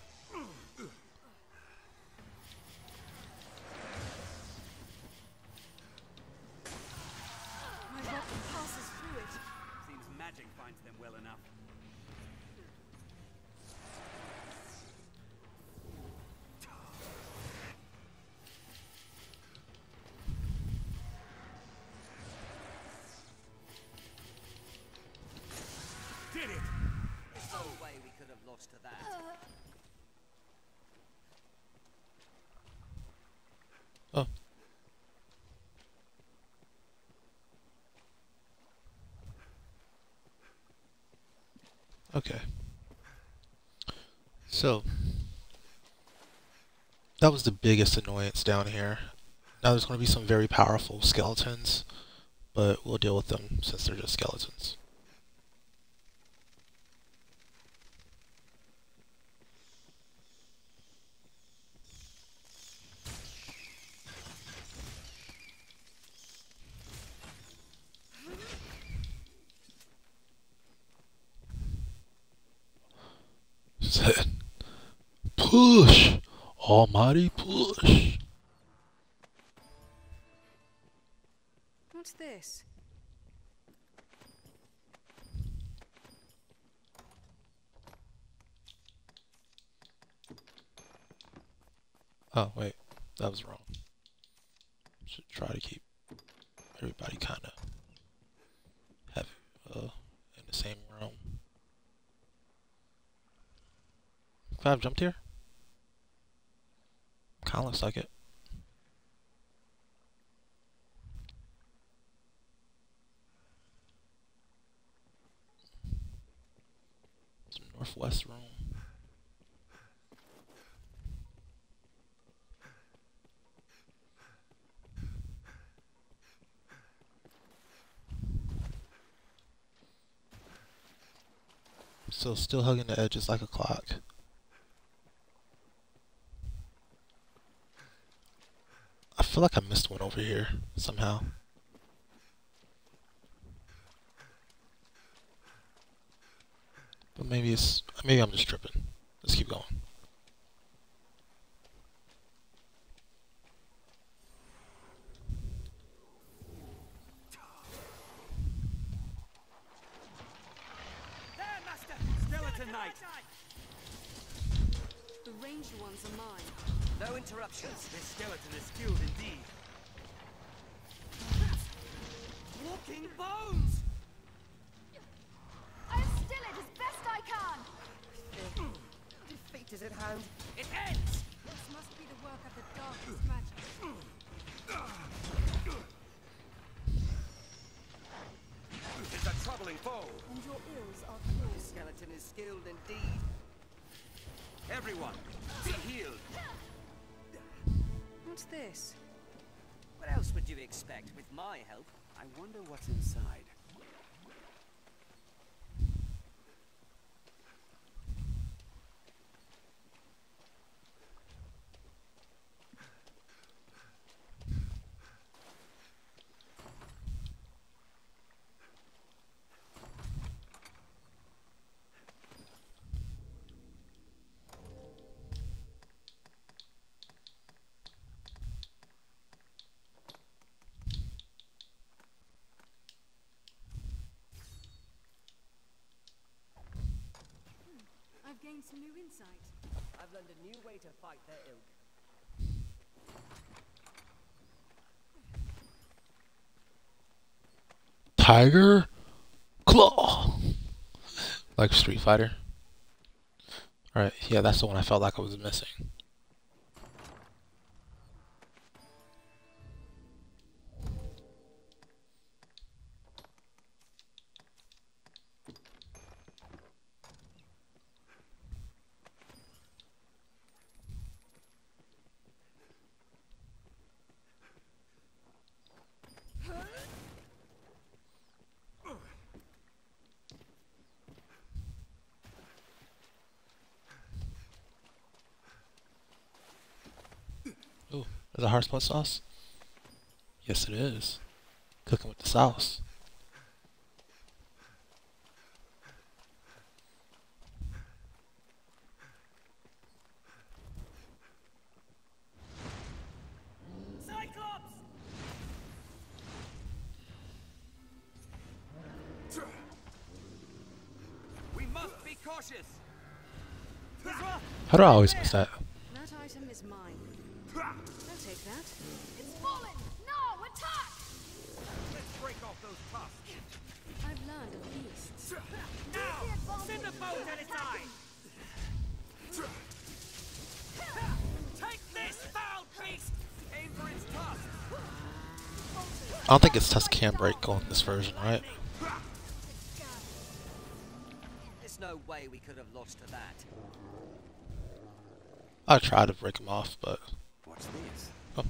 Okay. So that was the biggest annoyance down here. Now there's going to be some very powerful skeletons, but we'll deal with them since they're just skeletons. Said, push, push. What's this? Oh wait, that was wrong. Should try to keep everybody kind of have uh in the same room. Five jumped here? Kinda looks like it. Some northwest room. So still hugging the edges like a clock. Feel like I missed one over here somehow. But maybe it's maybe I'm just tripping. Let's keep going. There, Master! Skeleton Knight! little ones are mine. No interruptions. This skeleton is skilled indeed. Walking bones! I'll still it as best I can. Defeat is at hand. It ends! This must be the work of the darkest magic. It's a troubling foe. And your ills are cured. The skeleton is skilled indeed. Everyone, be healed. What's this? What else would you expect with my help? I wonder what's inside. I've gained some new insight. I've learned a new way to fight their ilk. Tiger Claw. Like Street Fighter. Alright, yeah, that's the one I felt like I was missing. Ooh, it sauce? Yes, it is. Cooking with the sauce. Cyclops! We must be cautious. How do I always miss? That It's fallen. No, attack! Let's break off those tusks. I've learned of beasts. Now, send a bolt at its eye. Take this, foul beast! Aim for its tusk. I don't think its tusk can break on this version, right? There's no way we could have lost to that. I tried to break him off, but What's this? oh,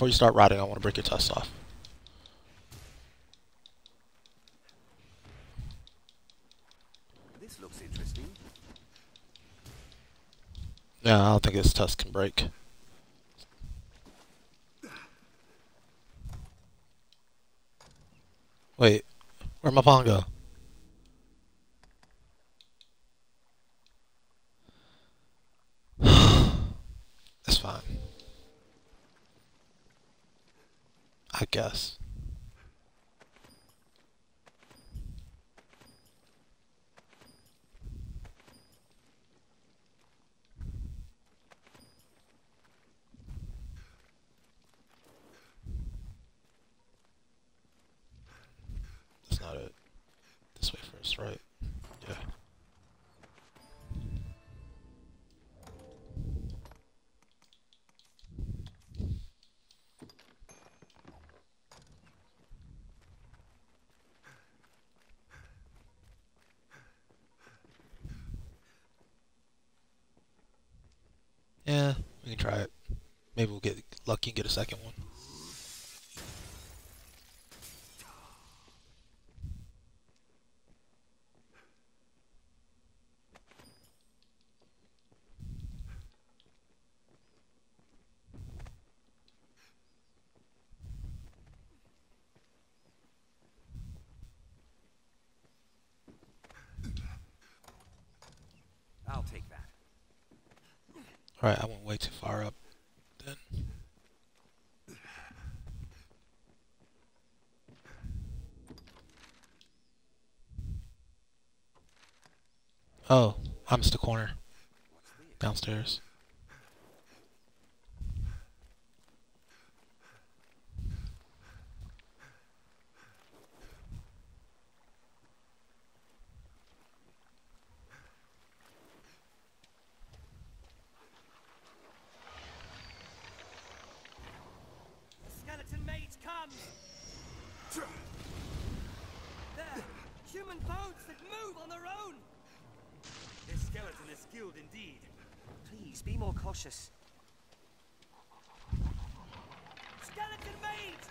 before you start riding, I want to break your tusk off. This looks interesting. No, I don't think this tusk can break. Wait, where'd my pawn go? It's fine. I guess. That's not it. This way first, right? Yeah, we can try it. Maybe we'll get lucky and get a second one. I'll take that. Alright, I went way too far up then. Oh, I missed the corner. Downstairs. human boats that move on their own. This skeleton is skilled indeed. Please, be more cautious. Skeleton mage!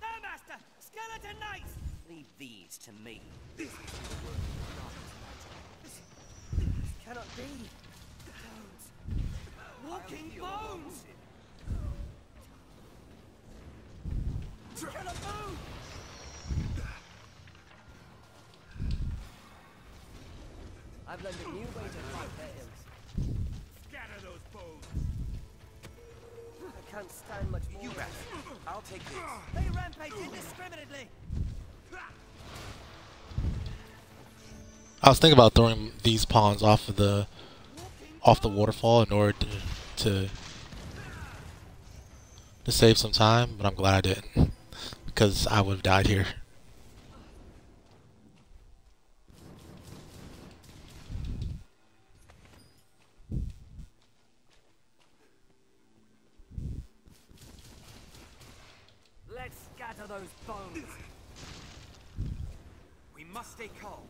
There, master! Skeleton knight! Leave these to me. This is the work of darkness. This cannot be. Bones. Walking bones! Cannot move! I've learned a new way to fight their ills. Can't stand much more. You rest. I'll take this. They rampage indiscriminately! I was thinking about throwing these pawns off of the off the waterfall in order to to, to save some time, but I'm glad I didn't because I would have died here. Let's scatter those bones! We must stay calm,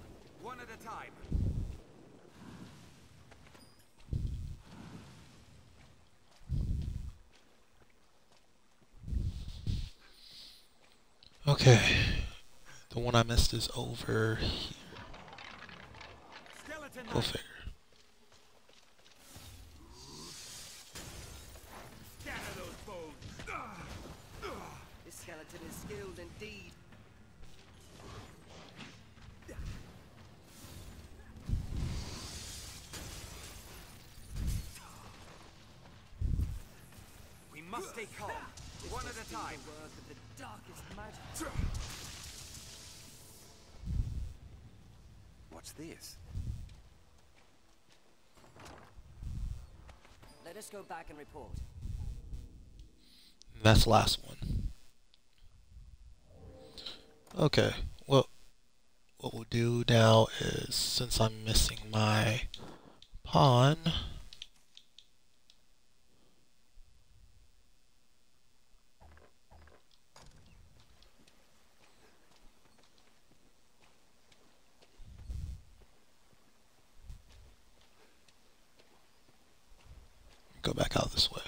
one at a time. Okay, the one I missed is over here. Skeleton Go knight! figure. Scatter those bones! This skeleton is skilled indeed. We must stay calm, one at a time. What's this? Let us go back and report. And that's the last one. Okay, well, what we'll do now is since I'm missing my pawn, go back out this way.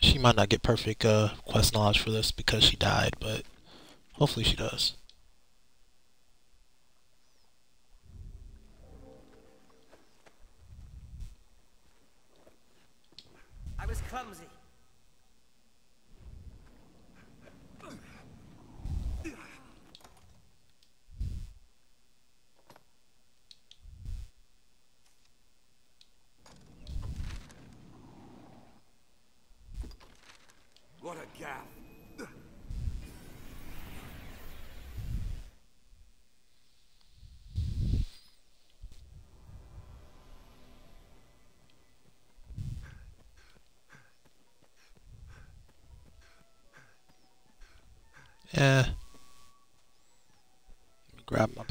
She might not get perfect uh, quest knowledge for this because she died, but hopefully she does. I was clumsy. What a gap! Yeah. Grab my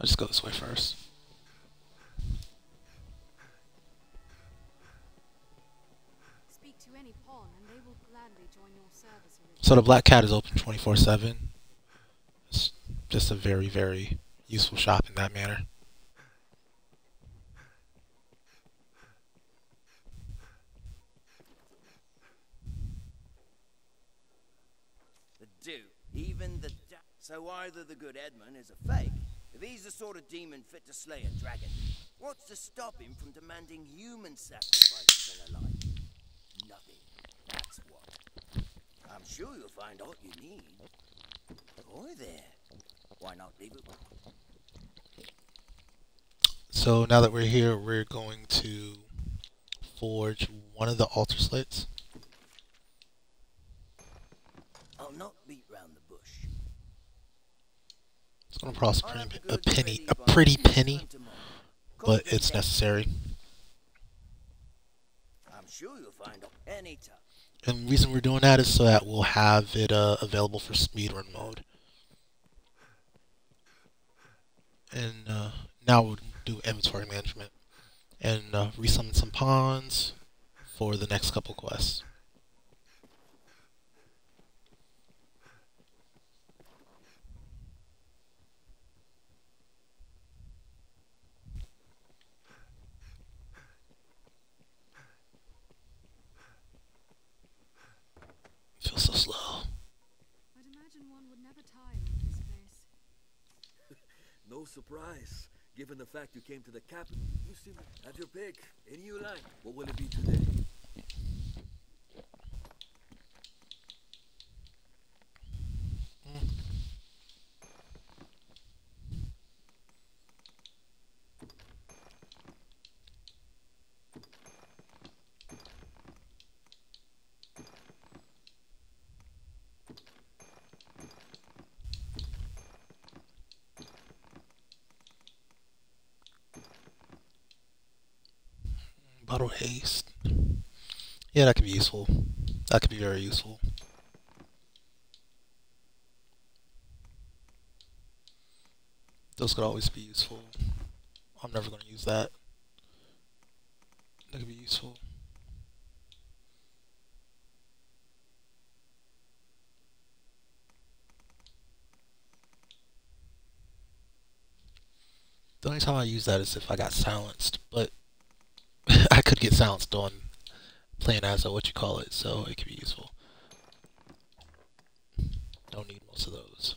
I'll just go this way first. Speak to any pawn and they will gladly join your service. So the Black Cat is open 24/7. It's just a very, very useful shop in that manner. The do. Even the So either the good Edmund is a fake, if he's the sort of demon fit to slay a dragon, what's to stop him from demanding human sacrifices and the like? Nothing. That's what. I'm sure you'll find all you need. Boy there. Why not leave it? So now that we're here, we're going to forge one of the altar slits. I'll not beat To cost a, I'll have pretty- the a penny, a pretty penny, but it's necessary. I'm sure you'll find. And the reason we're doing that is so that we'll have it uh, available for speedrun mode. And uh, now we'll do inventory management and uh, resummon some pawns for the next couple quests. Feels so slow. I'd imagine one would never tire of this place. No surprise, given the fact you came to the capital. You seem to have your pick. Any you like. What will it be today? Haste. Yeah, that could be useful. That could be very useful. Those could always be useful. I'm never going to use that. That could be useful. The only time I use that is if I got silenced, but could get silenced on playing as a what you call it, so it could be useful. Don't need most of those.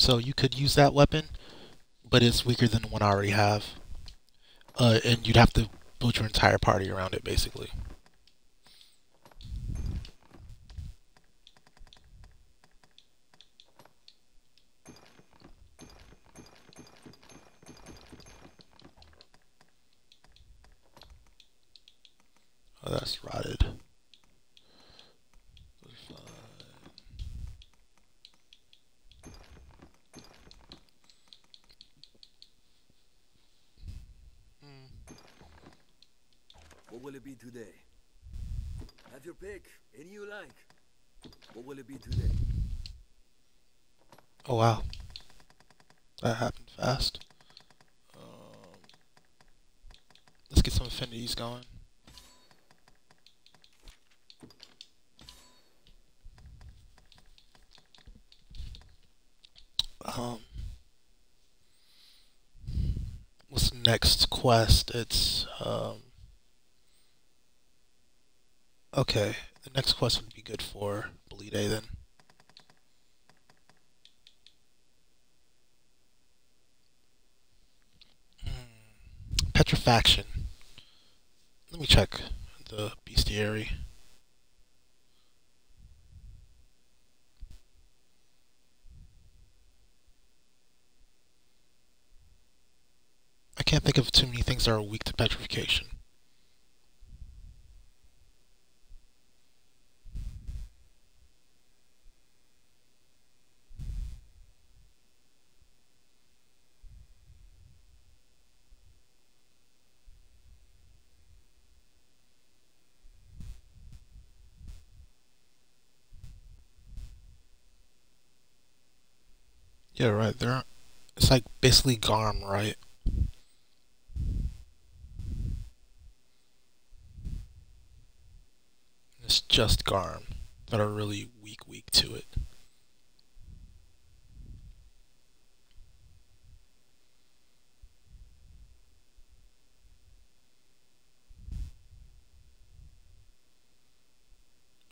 So you could use that weapon, but it's weaker than the one I already have. Uh, and you'd have to build your entire party around it, basically. Oh, that's rotted. What will it be today? Have your pick. Any you like. What will it be today? Oh wow. That happened fast. Um, let's get some affinities going. Um, what's the next quest? It's um. Okay, the next quest would be good for Belite then. Hmm, Petrifaction. Let me check the bestiary. I can't think of too many things that are weak to petrification. Yeah, right. There, it's like basically Garm, right? It's just Garm. that are really weak, weak to it.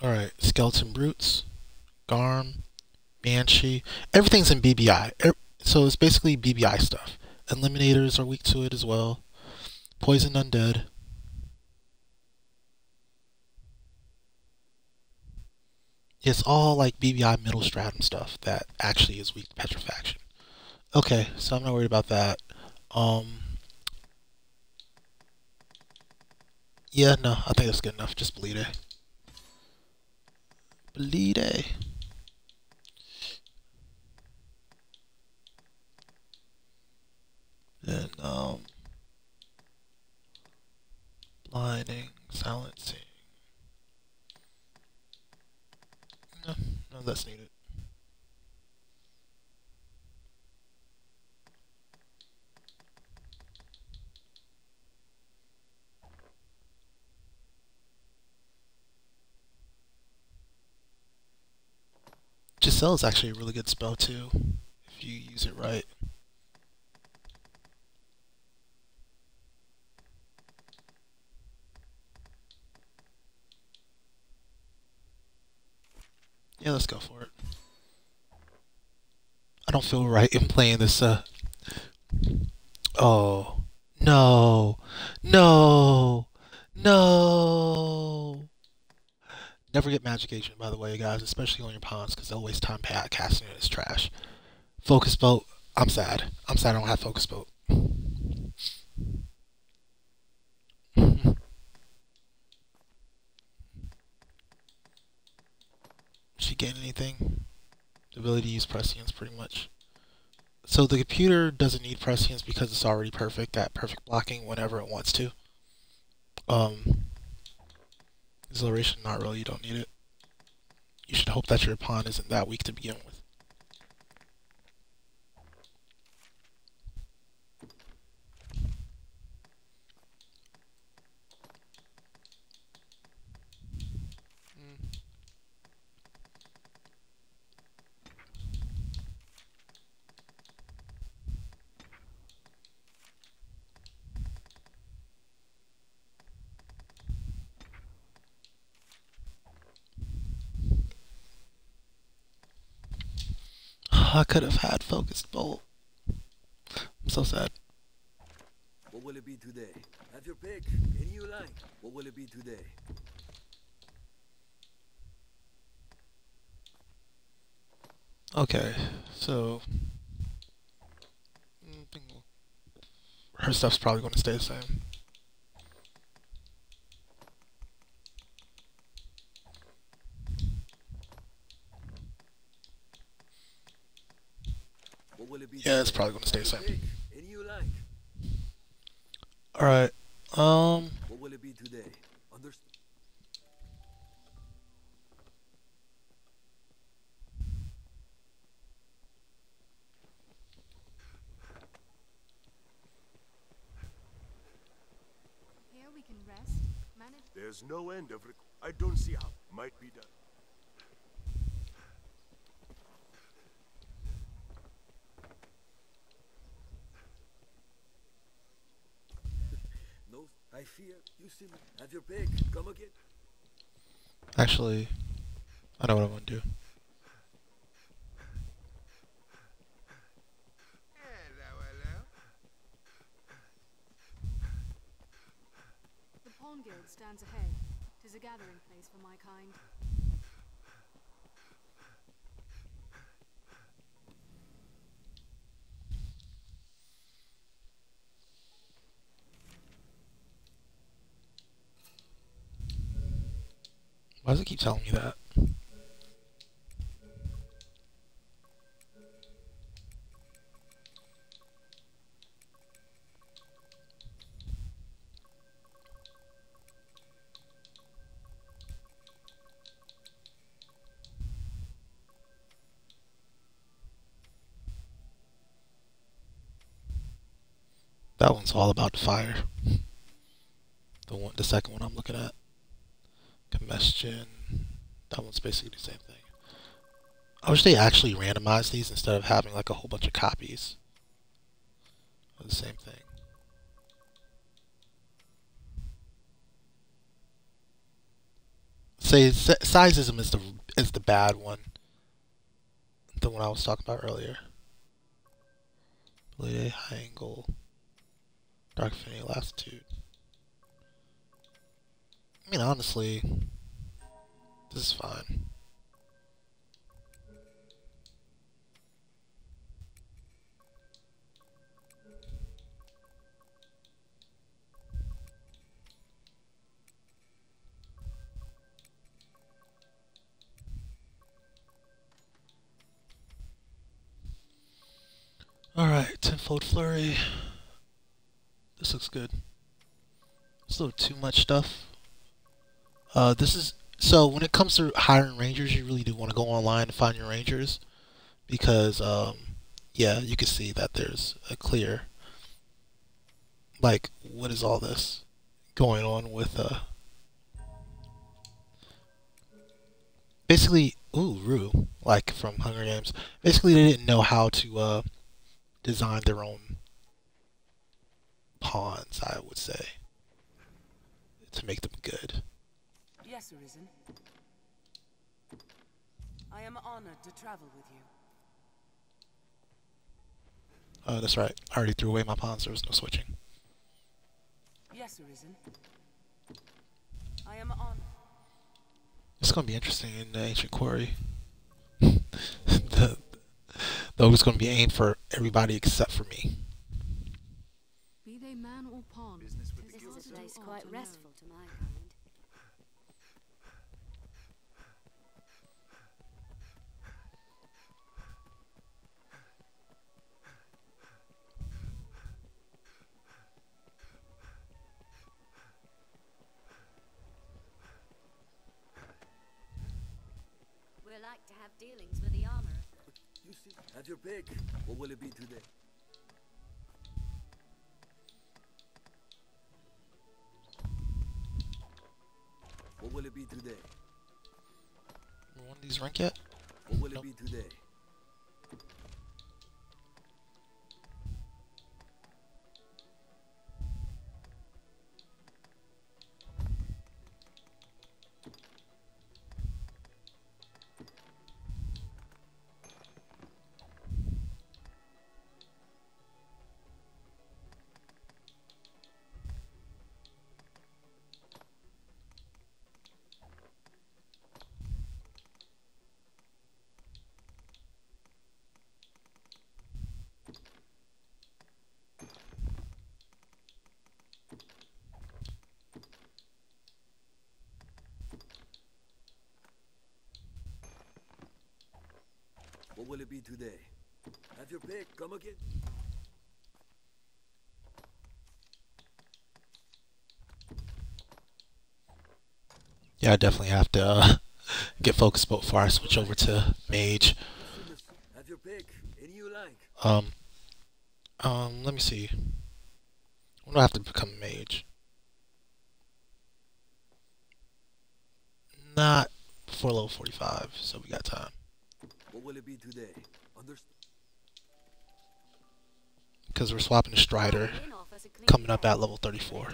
Alright, Skeleton Brutes, Garm, Banshee. Everything's in BBI. So it's basically BBI stuff. Eliminators are weak to it as well. Poison Undead. It's all like BBI middle stratum stuff that actually is weak to petrifaction. Okay, so I'm not worried about that. Um, yeah, no, I think that's good enough. Just bleed it. Bleed it. Then, um, blinding, silencing. No, no, that's needed. Gicel is actually a really good spell too, if you use it right. Yeah, let's go for it. I don't feel right in playing this, uh... Oh. No. No. No. Never get Magic Agent, by the way, guys, especially on your pawns, because they'll waste time casting it as trash. Focus Bolt, I'm sad. I'm sad I don't have Focus Bolt. She gain anything? The ability to use prescience, pretty much. So the computer doesn't need prescience because it's already perfect at perfect blocking whenever it wants to. Um, exhilaration, not really. You don't need it. You should hope that your pawn isn't that weak to begin with. I could have had focused bolt. I'm so sad. What will it be today? Have your pick. Any you like. What will it be today? Okay, so mm, her stuff's probably going to stay the same. Yeah, it's probably gonna stay the same. Alright. Um What will it be today? Understood. Here we can rest, manage. There's no end of. I don't see how. Might be done. I fear you still have your pick. Come again. Actually, I know what I want to do. Hello, hello. The Pawn Guild stands ahead. Tis a gathering place for my kind. Why does it keep telling me that? That one's all about fire. The one, the second one I'm looking at. Combustion, That one's basically the same thing. I wish they actually randomized these instead of having like a whole bunch of copies of the same thing. Say sizeism is the is the bad one. The one I was talking about earlier. High angle. Dark infinity latitude. I mean honestly this is fine. Alright, tenfold flurry. This looks good. Still too much stuff. Uh, this is so when it comes to hiring rangers, you really do want to go online and find your rangers because, um, yeah, you can see that there's a clear like what is all this going on with uh basically ooh Rue like from Hunger Games basically they didn't know how to uh design their own pawns, I would say, to make them good. Yes, Arisen. I am honored to travel with you. Oh, that's right. I already threw away my pawns. There was no switching. Yes, Arisen. I am honored. It's gonna be interesting in the ancient quarry. the though it's going to be aimed for everybody except for me. Be they man or pawn, this is a place quite restful to my like to have dealings with the armor. You see, have your pick. What will it be today? What will it be today? One of these rank yet? What will nope. it be today? Today? Have your pick. Come again. Yeah, I definitely have to uh, get focused before I switch over to mage. Have your pick. Any you like. Um, um, let me see. When do I have to become mage? Not before level 45, so we got time. What will it be today? Because we're swapping to Strider, coming up at level 34.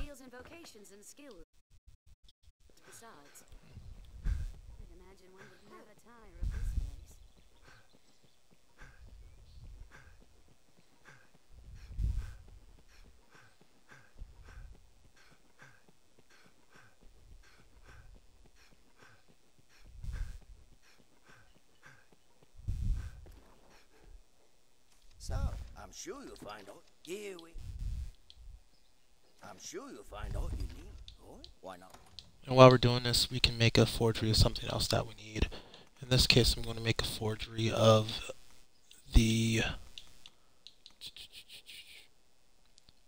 So, I'm sure you'll find out. We. I'm sure you'll find out you need. Why not? And while we're doing this, we can make a forgery of something else that we need. In this case, I'm going to make a forgery of the...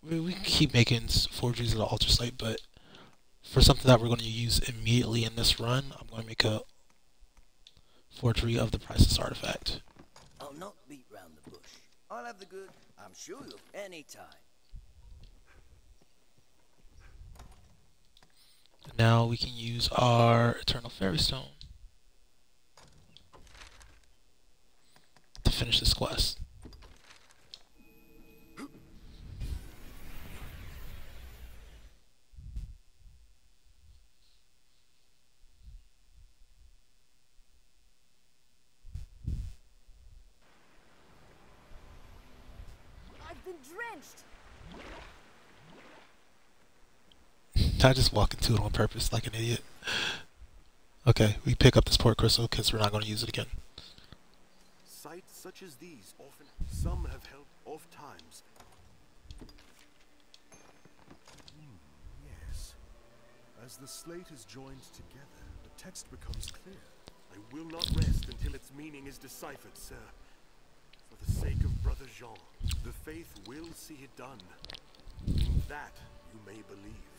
We, we can keep making forgeries of the altar site, but for something that we're going to use immediately in this run, I'm going to make a forgery of the priceless artifact. I'll have the good. I'm sure you'll anytime. Now we can use our Eternal Ferrystone to finish this quest. I just walk into it on purpose like an idiot. Okay, we pick up this port crystal because we're not going to use it again. Sights such as these often, some have held oft times. Hmm, yes. As the slate is joined together, the text becomes clear. I will not rest until its meaning is deciphered, sir. For the sake of Brother Jean, the faith will see it done. In that you may believe.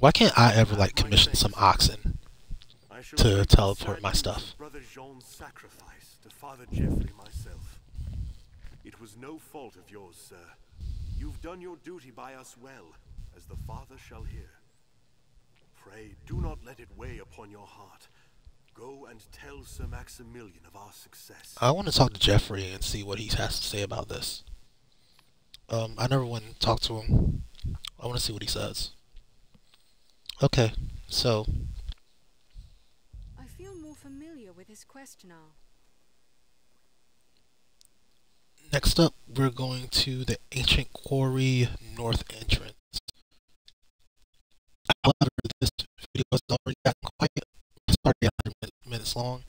Why can't I ever like commission some oxen to teleport my stuff? Brother Jean's sacrifice to Father Geoffrey myself. It was no fault of yours, sir. You've done your duty by us well, as the Father shall hear. Pray, do not let it weigh upon your heart. Go and tell Sir Maximilian of our success. I want to talk to Jeffrey and see what he has to say about this. Um, I never went and talked to him. I want to see what he says. Okay, so I feel more familiar with his quest now. next up we're going to the ancient quarry north entrance. However, this video has already gotten quite already 100 minutes long.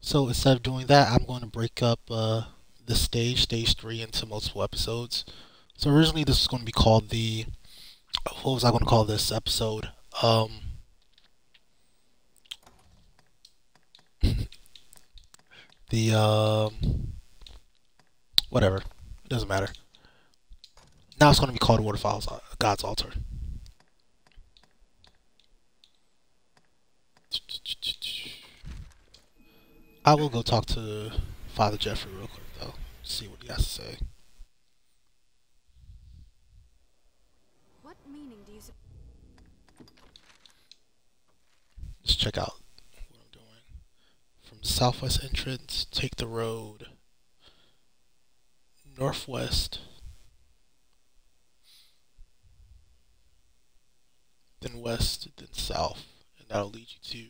So instead of doing that, I'm going to break up uh, the stage, stage three, into multiple episodes. So originally this was going to be called the what was I going to call this episode? Um, the um, whatever, it doesn't matter. Now it's going to be called Waterfalls uh, God's Altar. I will go talk to Father Jeffrey real quick though, see what he has to say. What meaning do you sup- Just check out what I'm doing. From the southwest entrance, take the road. Northwest, then west, then south, and that'll lead you to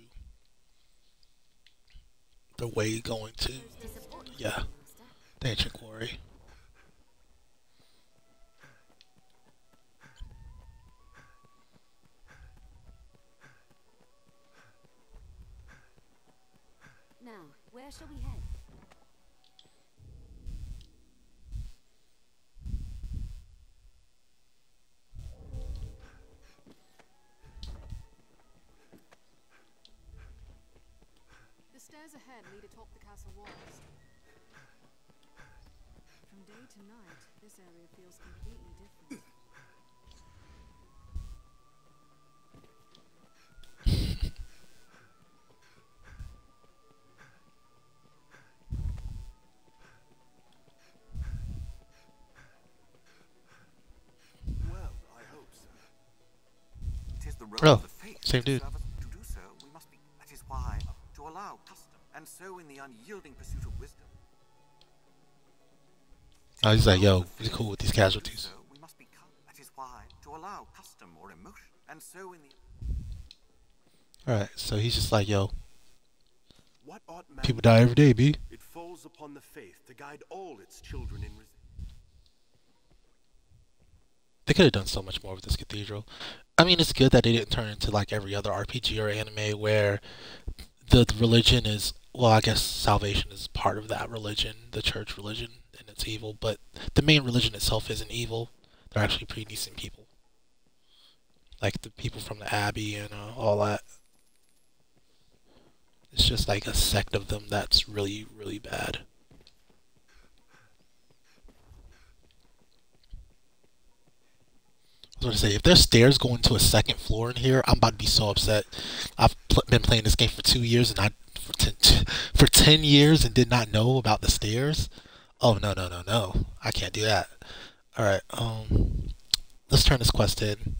the way going to. Yeah, the ancient quarry. Where shall we head? The stairs ahead lead atop the castle walls. From day to night, this area feels completely different. Oh, of the faith same dude. To do so, we must be. That is why, to allow custom, and so in the unyielding pursuit of wisdom. Oh, he's like, yo, he's cool with these casualties. So we must be. That is why, to allow custom or emotion, and so in the. Alright, so he's just like, yo, What ought man people die every day, B. It falls upon the faith to guide all its children in They could have done so much more with this cathedral. I mean, it's good that they didn't turn into like every other RPG or anime where the, religion is, well, I guess salvation is part of that religion, the church religion, and it's evil, but the main religion itself isn't evil. They're actually pretty decent people. Like the people from the Abbey and uh, all that. It's just like a sect of them that's really, really bad. Was to say, if there's stairs going to a second floor in here, I'm about to be so upset. I've pl- been playing this game for two years and I for ten, for ten years and did not know about the stairs. Oh no no no no! I can't do that. All right, um, let's turn this quest in,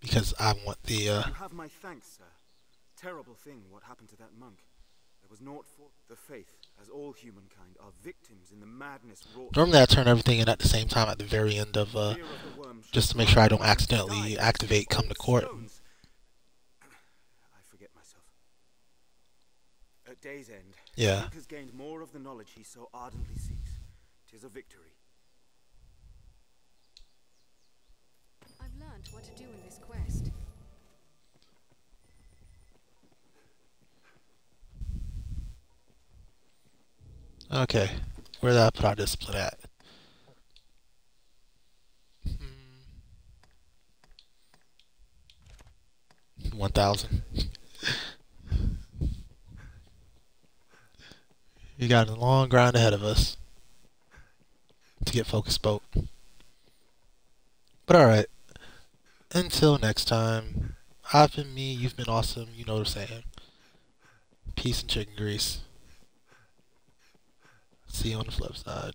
because I want the. Uh, You have my thanks, sir. Terrible thing what happened to that monk. There was naught for the faith, as all humankind are victims in the madness wrought. normally, I turn everything in at the same time at the very end of, uh, Fear of the worm shall just to make sure I don't accidentally activate come to court. I forget myself. At day's end, Yeah. Luke has gained more of the knowledge he so ardently seeks. Tis a victory. I've learned what to do in this quest. Okay, where did I put our discipline at? Hmm. One thousand. you got a long grind ahead of us to get focus bolt. But alright. Until next time, I've been me, you've been awesome, you know what I'm saying. Peace and chicken grease. See you on the flip side.